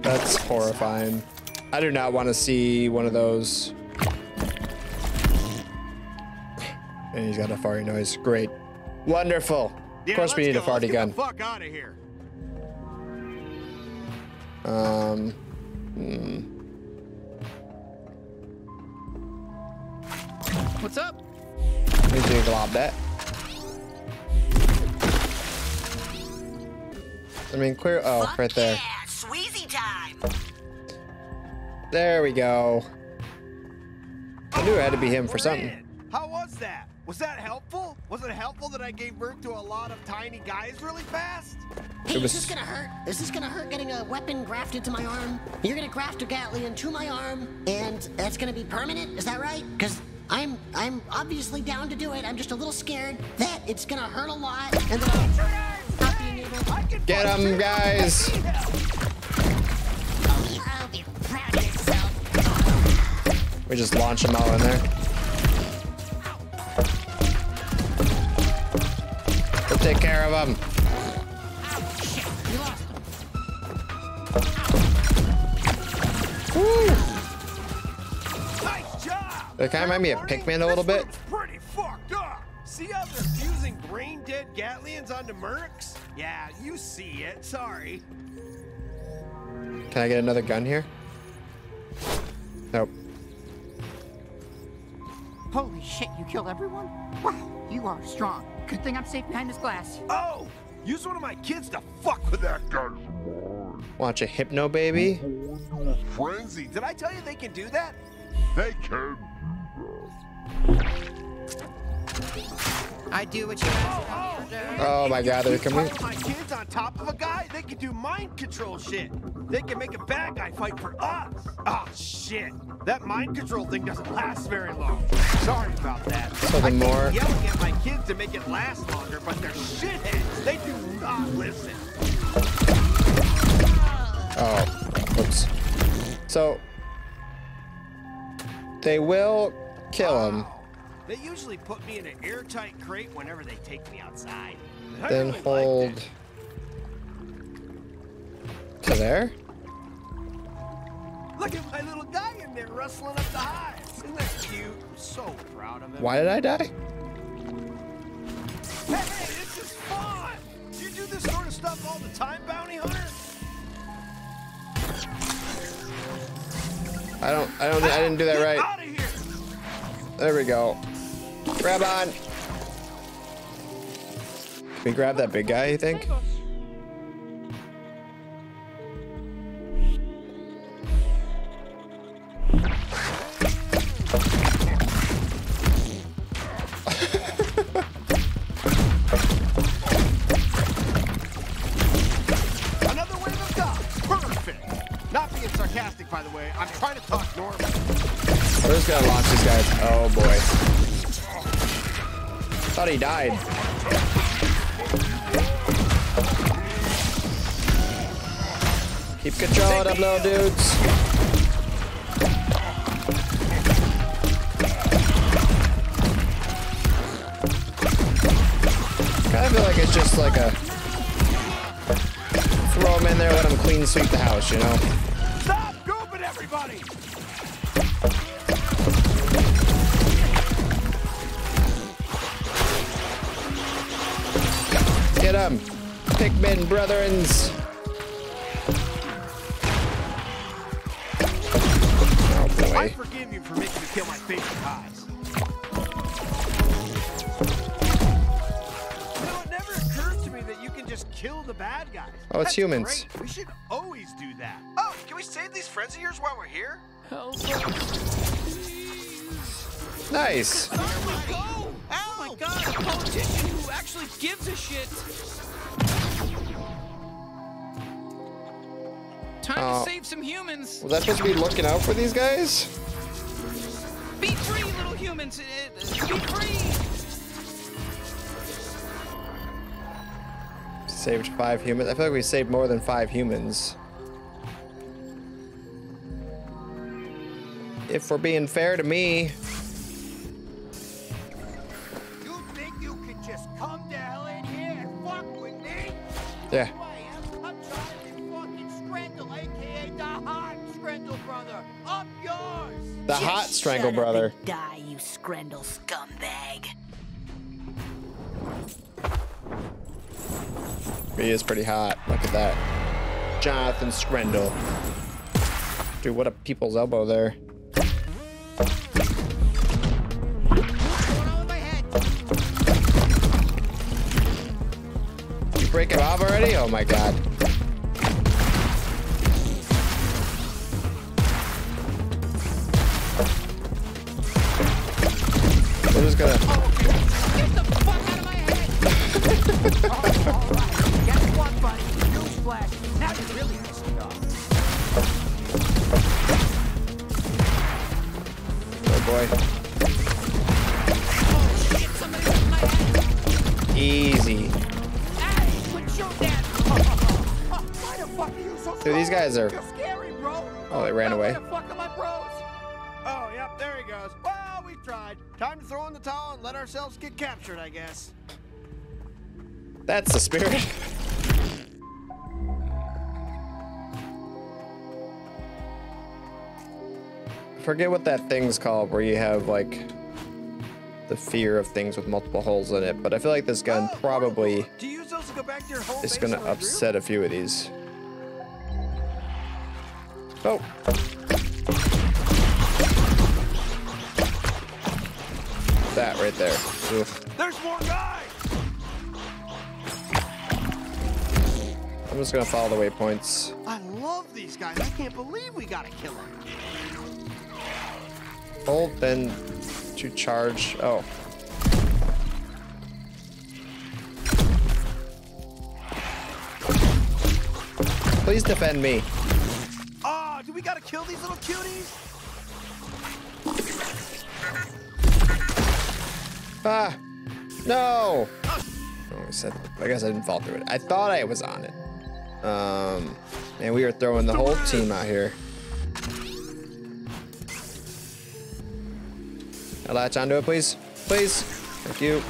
Speaker 1: That's horrifying. I do not want to see one of those. And he's got a farting noise. Great. Wonderful.
Speaker 19: Yeah,
Speaker 1: of course we
Speaker 19: let's
Speaker 1: need a
Speaker 19: go. Let's
Speaker 1: farty
Speaker 19: get
Speaker 1: gun.
Speaker 19: The fuck out of here.
Speaker 1: Um. hmm.
Speaker 8: What's up?
Speaker 1: Need to glob that. I mean, clear. Oh, right there.
Speaker 15: Sweezy time.
Speaker 1: There we go. I knew it had to be him for something.
Speaker 19: How was that? Was that helpful? Was it helpful that I gave birth to a lot of tiny guys really fast?
Speaker 20: Hey,
Speaker 1: was-
Speaker 20: is this gonna hurt? Is this gonna hurt getting a weapon grafted to my arm? You're gonna graft a Gatlian to my arm, and that's gonna be permanent? Is that right? Because I'm I'm obviously down to do it. I'm just a little scared that it's gonna hurt a lot, and then I'll not being able.
Speaker 1: Get him, guys.
Speaker 20: Oh, I'll be proud of yourself.
Speaker 1: We just launch them all in there. We'll take care of them.
Speaker 20: You lost him.
Speaker 1: Woo!
Speaker 19: Nice job!
Speaker 1: They kind of remind me of Pikmin a little bit.
Speaker 19: Pretty fucked up. See how they're fusing brain dead Gatlians onto Mercs? Yeah, you see it. Sorry.
Speaker 1: Can I get another gun here? Nope.
Speaker 13: Holy shit, you killed everyone? Wow, you are strong. Good thing I'm safe behind this glass.
Speaker 19: Oh, use one of my kids to fuck with that gun.
Speaker 1: Watch a hypno baby.
Speaker 19: Frenzy. Did I tell you they can do that? They can.
Speaker 13: I do what you ask.
Speaker 1: Oh, oh my god, they're coming.
Speaker 19: My kids on top of a guy, they can do mind control shit. They can make a bad guy fight for us. Oh shit. That mind control thing doesn't last very long. Sorry about that.
Speaker 1: So the
Speaker 19: I keep
Speaker 1: more-
Speaker 19: yelling at my kids to make it last longer, but they're shitheads. They do not listen.
Speaker 1: Oh, oops. So they will kill him, ah.
Speaker 19: They usually put me in an airtight crate whenever they take me outside. I
Speaker 1: then
Speaker 19: really
Speaker 1: hold to there.
Speaker 19: Look at my little guy in there rustling up the highs. Isn't that cute? I'm so proud of him.
Speaker 1: Why did I die?
Speaker 19: Hey, hey, this is fun! Do you do this sort of stuff all the time, Bounty Hunter?
Speaker 1: I don't. I don't. I didn't do that right.
Speaker 19: Out of here!
Speaker 1: There we go. Grab on. Can we grab that big guy? You think? Thought he died. Keep control of them little dudes. Kind of feel like it's just like a throw them in there, let them clean sweep the house, you know? Brethrens. Oh
Speaker 19: I forgive you for making me kill my favorite guys. You know, it never occurred to me that you can just kill the bad guys.
Speaker 1: Oh, it's
Speaker 19: That's
Speaker 1: humans.
Speaker 19: Great. We should always do that. Oh, can we save these friends of yours while we're here?
Speaker 1: Nice.
Speaker 8: Oh my god, a politician who actually gives a shit. Time
Speaker 1: Oh.
Speaker 8: to save some humans.
Speaker 1: Was I supposed to be looking out for these guys?
Speaker 8: Be free, little humans. Uh, Be free.
Speaker 1: Saved five humans. I feel like we saved more than five humans. If we're being fair to me.
Speaker 19: You think you can The hot
Speaker 1: Strangle brother.
Speaker 15: die, you Scrandle scumbag.
Speaker 1: He is pretty hot. Look at that. Jonathan Screndel. Dude, what a people's elbow there. You break it off already? Oh my god. Guys are.
Speaker 19: Scary.
Speaker 1: Oh, they ran away.
Speaker 19: Where the fuck are my bros? Oh, yep, there he goes. Well, we tried. Time to throw in the towel and let ourselves get captured, I guess.
Speaker 1: That's the spirit. Forget what that thing's called where you have like the fear of things with multiple holes in it, but I feel like this gun oh, probably
Speaker 19: Do you use those to go back to your
Speaker 1: is gonna upset a few of these. Oh. That right there. Oof.
Speaker 19: There's more guys.
Speaker 1: I'm just gonna follow the waypoints.
Speaker 19: I love these guys. I can't believe we gotta kill them.
Speaker 1: Hold then to charge. Oh. Please defend me.
Speaker 19: Kill these little cuties?
Speaker 1: Ah! No! Oh, I said. I guess I didn't fall through it. I thought I was on it. Um, and we are throwing the whole team out here. I latch onto it, please. Please. Thank you.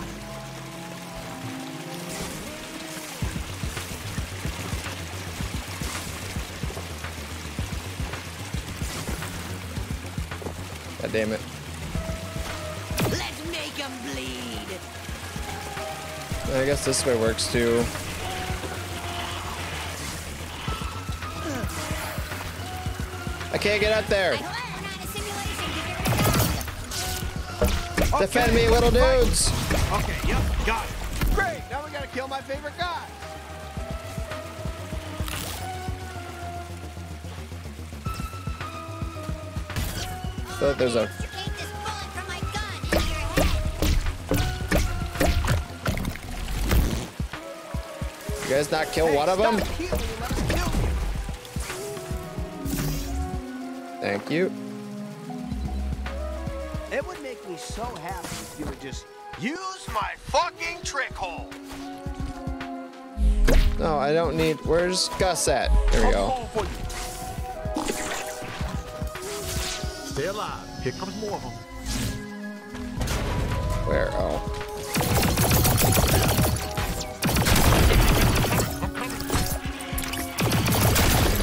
Speaker 1: Damn it.
Speaker 15: Let's make 'em bleed.
Speaker 1: I guess this way works too. I can't get up there. Defend me, little dudes.
Speaker 19: Okay, yep, got it. Great, now we gotta kill my favorite guy.
Speaker 1: So there's a. You guys not kill one of them? Thank you.
Speaker 19: It would make me so happy if you would just use my fucking trick hole.
Speaker 1: No, I don't need. Where's Gus at? There we go.
Speaker 19: Stay alive. Here comes more of them.
Speaker 1: Where? Oh.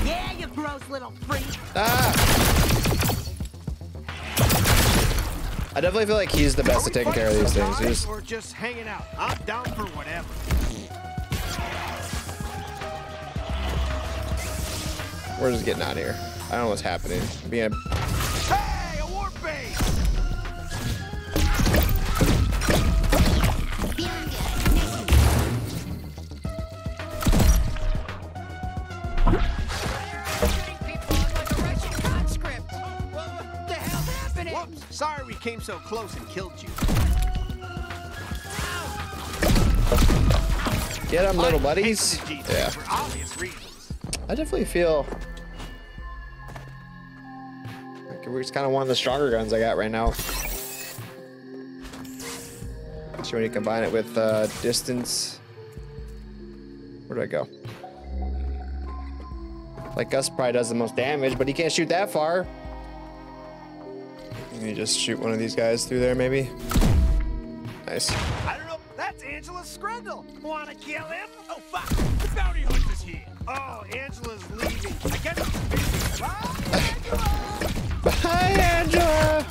Speaker 15: Yeah, you gross little freak.
Speaker 1: Ah! I definitely feel like he's the best at taking care of these things. He just
Speaker 19: Or just hanging out. I'm down for whatever.
Speaker 1: we're just getting out of here. I don't know what's happening. Being a
Speaker 19: came so close and killed you.
Speaker 1: get him, little buddies. Yeah.
Speaker 19: For obvious reasons.
Speaker 1: I definitely feel like we're just kind of one of the stronger guns I got right now. Especially when you combine it with uh, distance. Where do I go? Like Gus probably does the most damage, but he can't shoot that far. Can you just shoot one of these guys through there, maybe? Nice.
Speaker 19: I don't know. That's Angela Screndel. Wanna kill him? Oh, fuck. The bounty hunter's here. Oh, Angela's leaving. I guess it's busy. Bye,
Speaker 1: Bye, Angela.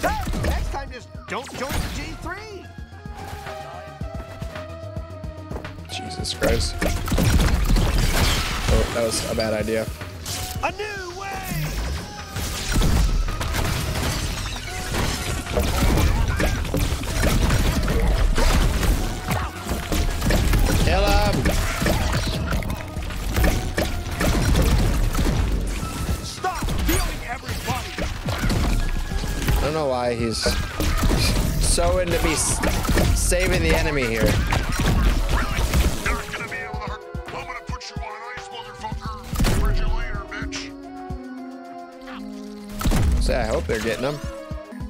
Speaker 19: Hey, next time just don't join the G3.
Speaker 1: Jesus Christ. Oh, that was a bad idea.
Speaker 19: A new
Speaker 1: he's so into me saving the enemy here. So I hope they're getting them.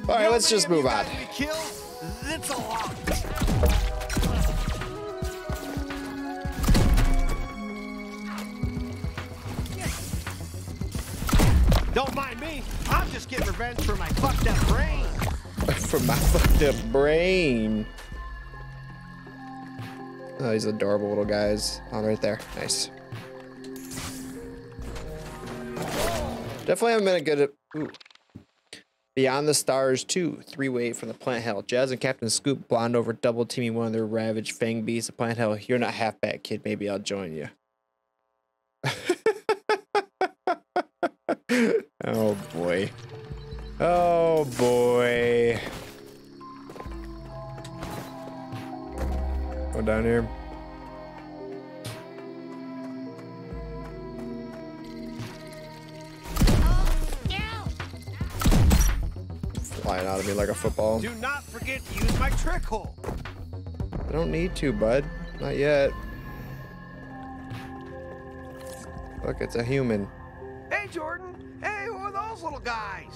Speaker 1: All right, let's just move on.
Speaker 19: Don't mind me. I'm just getting revenge for my fucked up brain.
Speaker 1: From my fucked up brain. Oh, these adorable little guys. Oh, right there. Nice. Definitely haven't been a good. Ooh. Beyond the Stars 2, three way from the plant hell. Jazz and Captain Scoop bond over double teaming one of their ravaged fang beasts. The plant hell, you're not half bad, kid. Maybe I'll join you. oh boy. Oh boy. Go down here. Flying out of me like a football.
Speaker 19: Do not forget to use my trick hole.
Speaker 1: I don't need to, bud. Not yet. Look, it's a human.
Speaker 19: Hey, Jordan. Hey, who are those little guys?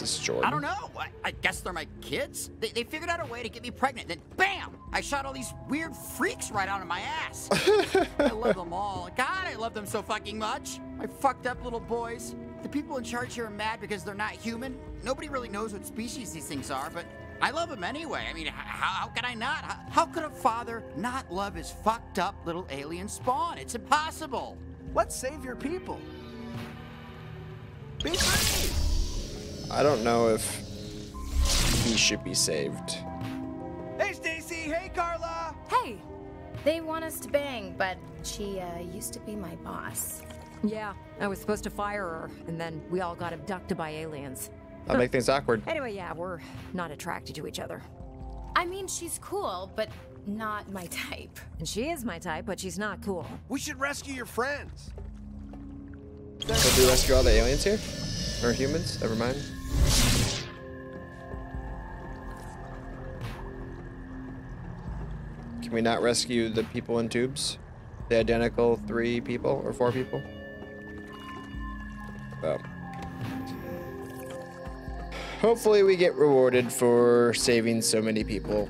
Speaker 1: This Jordan.
Speaker 13: I don't know. I, I guess they're my kids. They, they figured out a way to get me pregnant. Then, bam! I shot all these weird freaks right out of my ass. I love them all. God, I love them so fucking much. My fucked up little boys. The people in charge here are mad because they're not human. Nobody really knows what species these things are, but I love them anyway. I mean, how, how can I not? How, how could a father not love his fucked up little alien spawn? It's impossible.
Speaker 19: Let's save your people. Be free.
Speaker 1: I don't know if he should be saved.
Speaker 19: Hey, Stacy. Hey, Carla.
Speaker 21: Hey, they want us to bang, but she uh, used to be my boss.
Speaker 22: Yeah, I was supposed to fire her, and then we all got abducted by aliens.
Speaker 1: That'll make things awkward.
Speaker 22: Anyway, yeah, we're not attracted to each other.
Speaker 21: I mean, she's cool, but not my type.
Speaker 22: And she is my type, but she's not cool.
Speaker 19: We should rescue your friends.
Speaker 1: So do we rescue all the aliens here? Or humans? Never mind. Can we not rescue the people in tubes? The identical three people or four people? Well. Hopefully we get rewarded for saving so many people.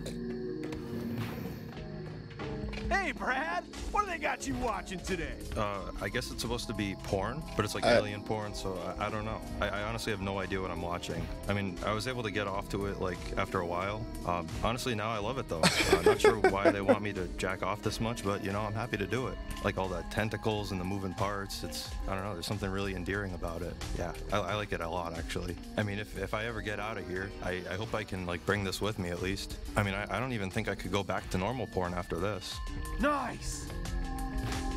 Speaker 19: Hey, Brad. What do they got you watching today?
Speaker 23: Uh, I guess it's supposed to be porn, but it's like
Speaker 1: Uh,
Speaker 23: alien porn, so I, I don't know. I, I honestly have no idea what I'm watching. I mean, I was able to get off to it like after a while. Um, honestly, now I love it though. I'm not sure why they want me to jack off this much, but you know, I'm happy to do it. Like all the tentacles and the moving parts. It's I don't know. There's something really endearing about it. Yeah, I, I like it a lot actually. I mean, if, if I ever get out of here, I, I hope I can like bring this with me at least. I mean, I, I don't even think I could go back to normal porn after this.
Speaker 19: Nice.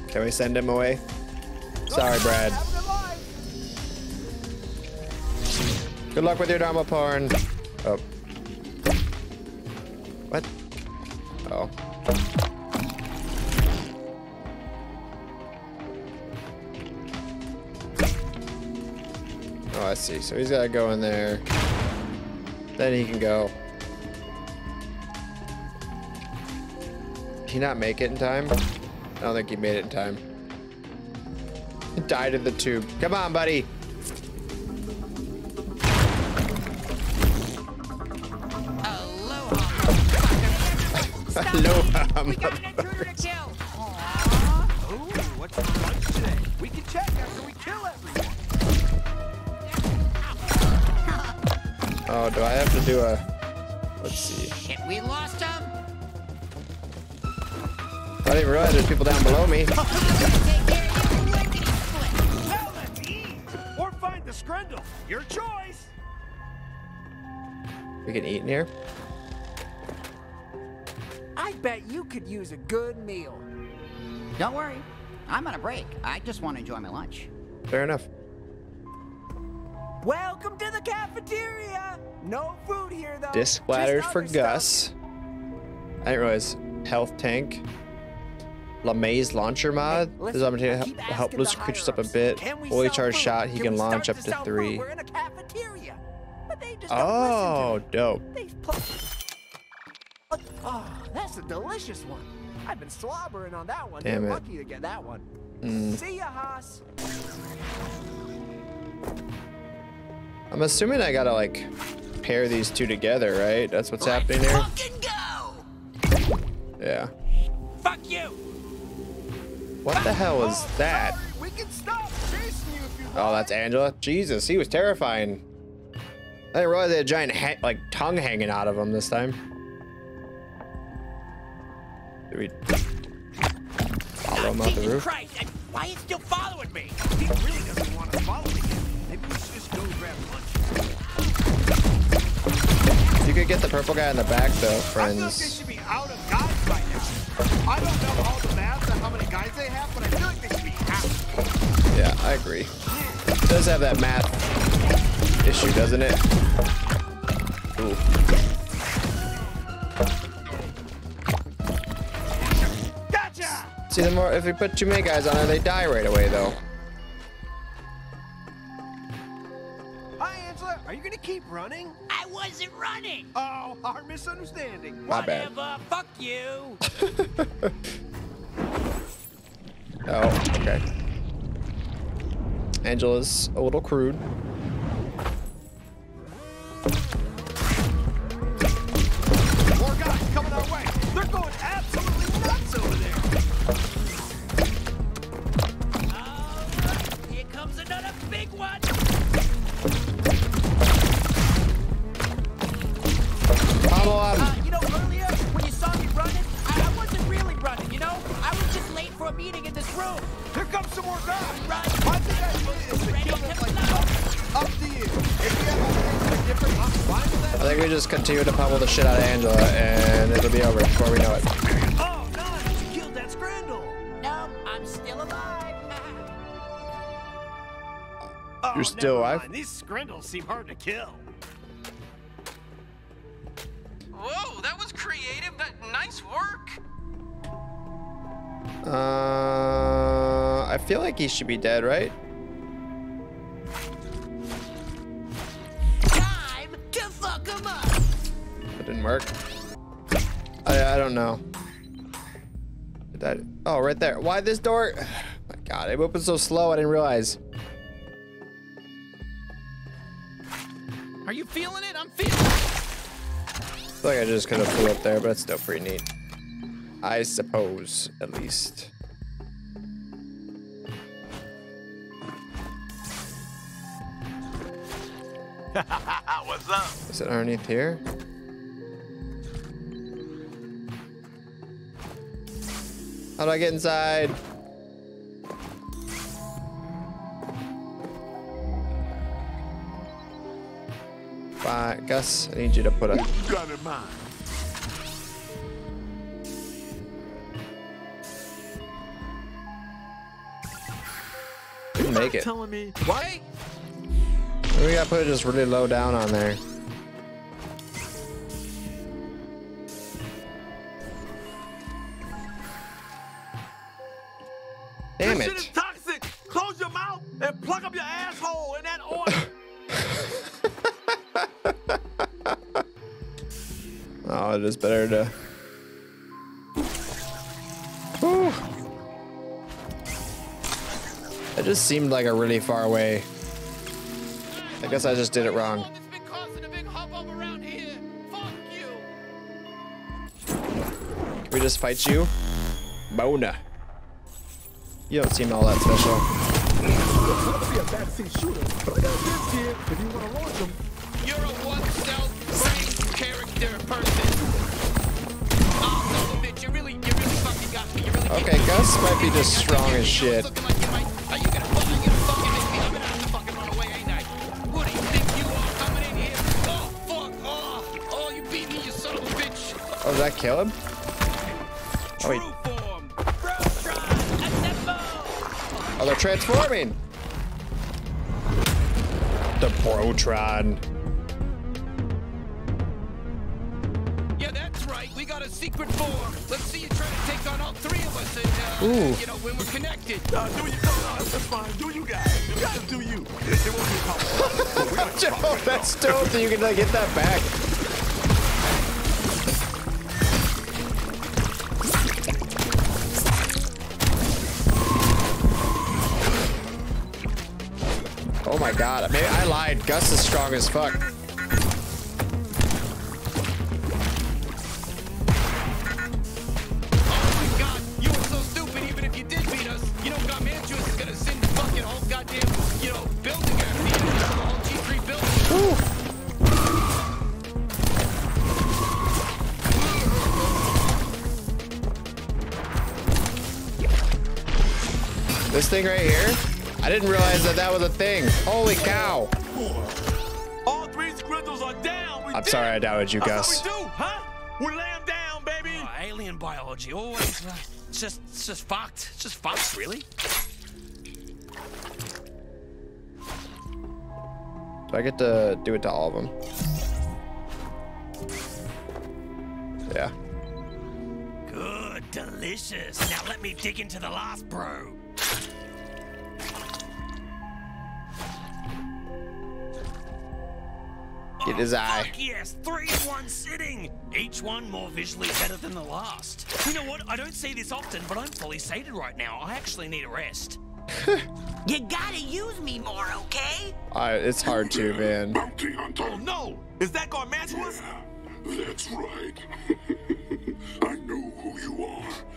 Speaker 1: Can we send him away? Sorry, Brad. Good luck with your normal porn. Oh. What? Oh. Oh, I see. So he's got to go in there. Then he can go. Did he not make it in time? I don't think he made it in time. He died in the tube. Come on, buddy. Aloha. motherfuckers.
Speaker 19: Ooh, what's for lunch today? We can check after we kill everyone.
Speaker 1: Oh, do I have to do a... I there's people down below me.
Speaker 19: Now! Or find the Screndel. Your choice!
Speaker 1: We can eat in here.
Speaker 24: I bet you could use a good meal.
Speaker 13: Don't worry. I'm on a break. I just want to enjoy my lunch.
Speaker 1: Fair enough.
Speaker 24: Welcome to the cafeteria! No food here, though.
Speaker 1: Disc
Speaker 24: Just
Speaker 1: for
Speaker 24: other stuff.
Speaker 1: Gus. I didn't realize health tank. LeMay's launcher mod. This is opportunity to help, loosen creatures up a bit. Fully charged shot, he can launch up to three.
Speaker 24: We're in a cafeteria. But they just
Speaker 1: Oh, dope.
Speaker 24: Oh, that's a delicious one. I've been slobbering on that one.
Speaker 1: Damn
Speaker 24: You're
Speaker 1: it.
Speaker 24: lucky to get that one.
Speaker 1: Mm.
Speaker 24: See ya, Haas.
Speaker 1: I'm assuming I gotta like pair these two together, right? That's what's happening here. Yeah. What the hell is oh, that?
Speaker 19: We can stop chasing you if you
Speaker 1: Oh, that's Angela. Jesus, he was terrifying. I didn't realize they had a giant ha- like tongue hanging out of him this time. Did we follow him out the roof?
Speaker 19: Christ, and why is still following me? He really doesn't want to follow me. Maybe we should just go grab lunch.
Speaker 1: You could get the purple guy in the back though,
Speaker 19: I feel like they
Speaker 1: friends.
Speaker 19: should be out of by now. I don't
Speaker 1: Yeah, I agree. It does have that math issue, doesn't it? Ooh.
Speaker 19: Gotcha!
Speaker 1: See, the more if we put too many guys on there, they die right away though.
Speaker 19: Hi, Angela. Are you gonna keep running?
Speaker 15: I wasn't running.
Speaker 19: Oh, our misunderstanding.
Speaker 1: My bad.
Speaker 15: Whatever. Fuck you.
Speaker 1: Oh, okay. Angela's a little crude. Pummel the shit out of Angela, and it'll be over before we know it.
Speaker 19: Oh, nice. You killed that Scrandle.
Speaker 15: No, I'm still alive.
Speaker 19: Oh,
Speaker 1: You're still alive?
Speaker 19: mind. These Scrandles seem hard to kill.
Speaker 8: Whoa, that was creative. That, nice work.
Speaker 1: Uh, I feel like he should be dead, right?
Speaker 15: Time to fuck 'em up.
Speaker 1: That didn't work. I, I don't know. Did that? Oh, right there. Why this door? my God, it opened so slow. I didn't realize.
Speaker 8: Are you feeling it? I'm feeling it.
Speaker 1: I feel like I just could have flew up there, but it's still pretty neat. I suppose, at least.
Speaker 19: What's up?
Speaker 1: Is it underneath here? How do I get inside? Fine, Gus, I need you to put a.
Speaker 19: Got in mind.
Speaker 1: Didn't make it.
Speaker 19: Telling me what?
Speaker 1: We gotta put it just really low down on there. Damn
Speaker 19: this
Speaker 1: it.
Speaker 19: shit is toxic. Close your mouth and plug up your asshole in that order.
Speaker 1: Oh, it is better to. Whew. It just seemed like a really far away. I guess I just did it wrong. Can we just fight you? Mona. You don't seem all that special.
Speaker 19: Not to be a backseat shooter, but I got this kid if you want to launch him.
Speaker 8: You're a one-cell brain character person. Oh, son of bitch, you really, you really fucking got me. You really
Speaker 1: Gus might be just strong as shit. Oh, did oh, that him? Oh, wait. Oh, they're transforming! The Bro-Tron.
Speaker 8: Yeah, that's right. We got a secret form. Let's see you try to take on all three of us and, uh,
Speaker 1: Ooh.
Speaker 8: you know, when we're connected.
Speaker 4: Uh, do you? No, no, that's fine. Do you guys? You guys do you. It, it won't be a problem.
Speaker 1: Joe, that's dope that you can like get that back. Oh maybe I lied. Gus is strong as fuck.
Speaker 8: Oh you were so stupid, even if you did beat us. You know, Garmantuous is gonna send fucking whole goddamn, you know, building after you. The whole G3 building.
Speaker 1: This thing right here? I didn't realize that that was a thing. Holy cow.
Speaker 4: All three scrindles are down. We
Speaker 1: I'm
Speaker 4: did
Speaker 1: sorry I doubted you,
Speaker 4: That's
Speaker 1: Gus.
Speaker 4: we do, huh? We lay 'em down, baby.
Speaker 25: Oh, alien biology, always. Uh, it's just, it's just fucked. It's just fucked, really.
Speaker 1: Do I get to do it to all of them? Yeah.
Speaker 25: Good, delicious. Now let me dig into the last bro.
Speaker 1: Get his eye.
Speaker 25: Fuck yes, three in one sitting. Each one more visually better than the last. You know what? I don't see this often, but I'm fully sated right now. I actually need a rest.
Speaker 15: You gotta use me more, okay?
Speaker 1: Uh, it's hard to, man.
Speaker 4: Bounty Oh no! Is that Garmantuous?
Speaker 26: That's right. I know who you are, and I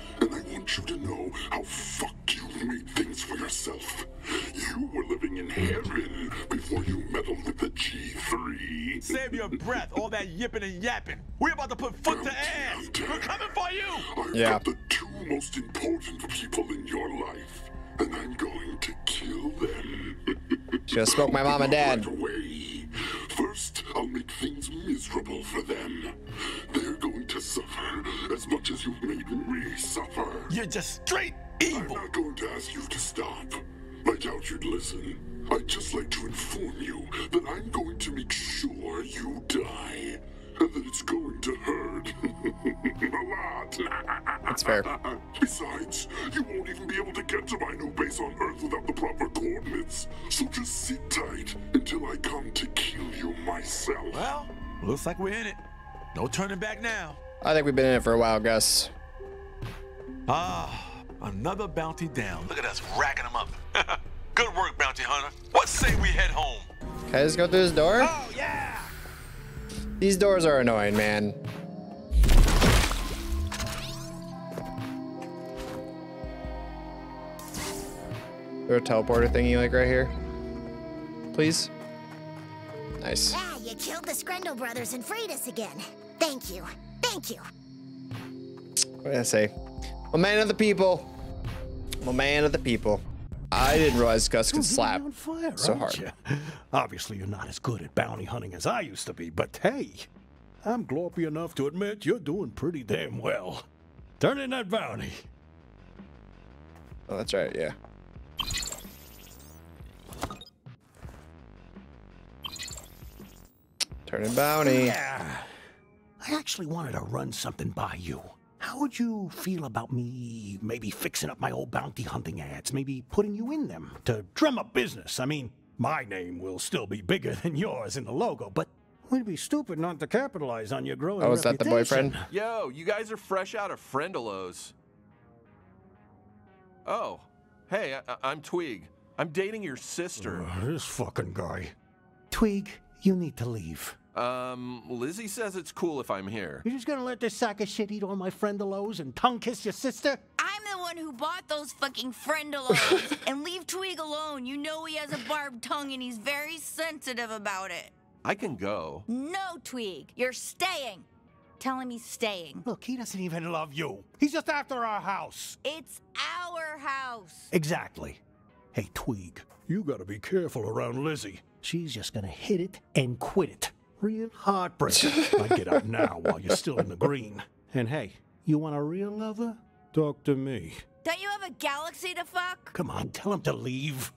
Speaker 26: want you to know how fucked you've made things for yourself. You were living in heaven before you meddled with the G3.
Speaker 4: Save your breath, all that yipping and yapping. We're about to put foot to ass. We're coming for you.
Speaker 26: I've
Speaker 1: Yeah.
Speaker 26: got the two most important people in your life, and I'm going to kill them.
Speaker 1: Should have spoke my mom and dad.
Speaker 26: Right away. First, I'll make things miserable for them. They're going to suffer as much as you've made me suffer.
Speaker 4: You're just straight evil.
Speaker 26: I'm not going to ask you to stop. I doubt you'd listen. I'd just like to inform you that I'm going to make sure you die. And that it's going to hurt. A lot.
Speaker 1: That's fair.
Speaker 26: Besides, you won't even be able to get to my new base on Earth without the proper coordinates. So just sit tight until I come to kill you myself.
Speaker 4: Well, looks like we're in it. No turning back now.
Speaker 1: I think we've been in it for a while, Gus.
Speaker 4: Ah, another bounty down. Look at us racking them up. Good work, bounty hunter. What say we head home?
Speaker 1: Can I just go through this door?
Speaker 4: Oh, yeah.
Speaker 1: These doors are annoying, man. There a teleporter thingy like right here? Please? Nice.
Speaker 12: Yeah, you killed the Screndel brothers and freed us again. Thank you. Thank you.
Speaker 1: What did I say? I'm a man of the people. I'm a man of the people. I didn't realize Gus could slap
Speaker 2: fire,
Speaker 1: so hard.
Speaker 2: ya? Obviously, you're not as good at bounty hunting as I used to be, but hey, I'm glorpy enough to admit you're doing pretty damn well. Turn in that bounty.
Speaker 1: Oh, that's right, yeah. Turning bounty.
Speaker 2: Yeah. I actually wanted to run something by you. How would you feel about me maybe fixing up my old bounty hunting ads, maybe putting you in them to drum up business? I mean, my name will still be bigger than yours in the logo, but we'd be stupid not to capitalize on your growing
Speaker 1: Oh, is that the boyfriend?
Speaker 27: Yo, you guys are fresh out of Friendalos. Oh, hey, I- I- I'm Twig. I'm dating your sister.
Speaker 2: Uh, this fucking guy. Twig, you need to leave.
Speaker 27: Um, Lizzie says it's cool if I'm here.
Speaker 2: You're just gonna let this sack of shit eat all my friendalos and tongue kiss your sister?
Speaker 7: I'm the one who bought those fucking friendalos. and leave Twig alone. You know he has a barbed tongue and he's very sensitive about it.
Speaker 27: I can go.
Speaker 7: No, Twig, you're staying. Tell him he's staying.
Speaker 2: Look, he doesn't even love you. He's just after our house.
Speaker 7: It's our house.
Speaker 2: Exactly. Hey, Tweeg, you gotta be careful around Lizzie. She's just gonna hit it and quit it. Real heartbreaker. I'd get out now while you're still in the green. And hey, you want a real lover? Talk to me.
Speaker 7: Don't you have a galaxy to fuck?
Speaker 2: Come on, tell him to leave.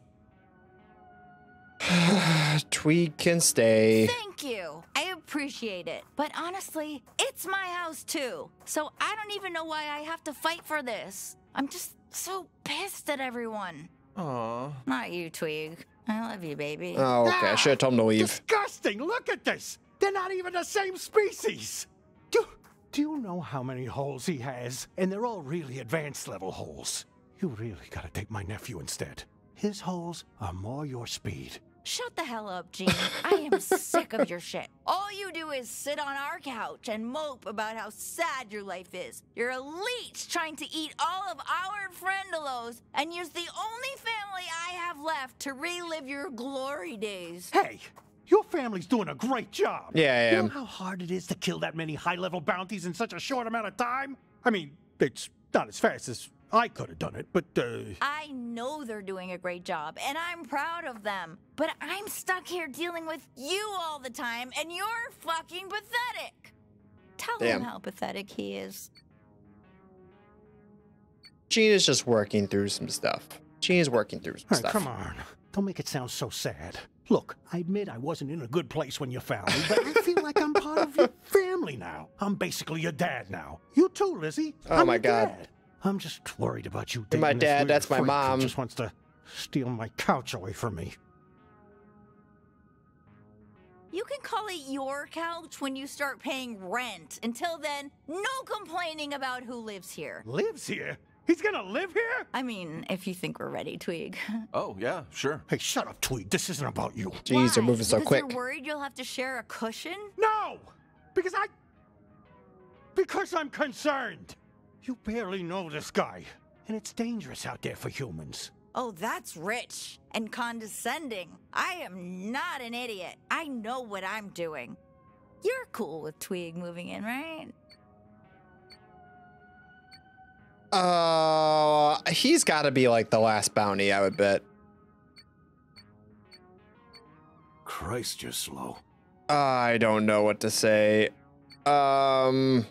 Speaker 1: Tweeg can stay.
Speaker 7: Thank you. I appreciate it. But honestly, it's my house too. So I don't even know why I have to fight for this. I'm just so pissed at everyone.
Speaker 27: Aw.
Speaker 7: Not you, Tweeg. I love you, baby.
Speaker 1: Oh, okay. I should have told him to leave.
Speaker 2: Disgusting! Look at this! They're not even the same species! Do, do you know how many holes he has? And they're all really advanced level holes. You really gotta take my nephew instead. His holes are more your speed.
Speaker 7: Shut the hell up, Gene. I am sick of your shit. All you do is sit on our couch and mope about how sad your life is. You're a leech trying to eat all of our friendalos and use the only family I have left to relive your glory days.
Speaker 2: Hey, your family's doing a great job.
Speaker 1: Yeah, I
Speaker 2: You know how hard it is to kill that many high-level bounties in such a short amount of time? I mean, it's not as fast as I could have done it, but uh,
Speaker 7: I know they're doing a great job, and I'm proud of them. But I'm stuck here dealing with you all the time, and you're fucking pathetic. Tell
Speaker 1: Damn.
Speaker 7: him how pathetic he is.
Speaker 1: Gene is just working through some stuff. Gene is working through some
Speaker 2: Hey,
Speaker 1: stuff.
Speaker 2: come on. Don't make it sound so sad. Look, I admit I wasn't in a good place when you found me, but I feel like I'm part of your family now. I'm basically your dad now. You too, Lizzie.
Speaker 1: Oh
Speaker 2: I'm
Speaker 1: my
Speaker 2: your
Speaker 1: God.
Speaker 2: dad. I'm just worried about you.
Speaker 1: You're my
Speaker 2: dating this
Speaker 1: dad, that's my mom.
Speaker 2: Just wants to steal my couch away from me.
Speaker 7: You can call it your couch when you start paying rent. Until then, no complaining about who lives here.
Speaker 2: Lives here? He's gonna live here?
Speaker 7: I mean, if you think we're ready, Tweeg.
Speaker 27: Oh, yeah, sure.
Speaker 2: Hey, shut up, Tweeg. This isn't about you.
Speaker 1: Jeez, they're moving so
Speaker 7: because
Speaker 1: quick.
Speaker 7: you're worried you'll have to share a cushion?
Speaker 2: No! Because I. Because I'm concerned. You barely know this guy, and it's dangerous out there for humans.
Speaker 7: Oh, that's rich and condescending. I am not an idiot. I know what I'm doing. You're cool with Tweeg moving in, right?
Speaker 1: Uh, he's got to be like the last bounty, I would bet.
Speaker 2: Christ, you're slow.
Speaker 1: I don't know what to say. Um,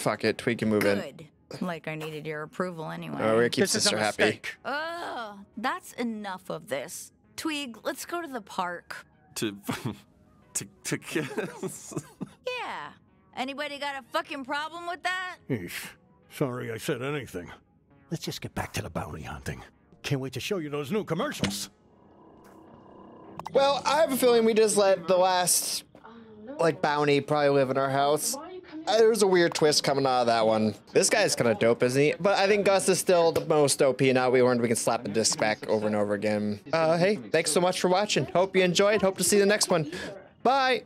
Speaker 1: fuck it, Tweeg can move in.
Speaker 7: Good. Like I needed your approval anyway.
Speaker 1: Oh, we're gonna keep
Speaker 2: This
Speaker 1: sister happy.
Speaker 7: Oh, that's enough of this. Tweeg, let's go to the park.
Speaker 27: To, to, to kiss.
Speaker 7: Yeah. Anybody got a fucking problem with that?
Speaker 2: Eesh. Sorry I said anything. Let's just get back to the bounty hunting. Can't wait to show you those new commercials.
Speaker 1: Well, I have a feeling we just let the last like bounty probably live in our house. Uh, There's a weird twist coming out of that one. This guy's kind of dope, isn't he? But I think Gus is still the most OP. Now we learned we can slap a disc back over and over again. Uh, hey, thanks so much for watching. Hope you enjoyed. Hope to see you the next one. Bye.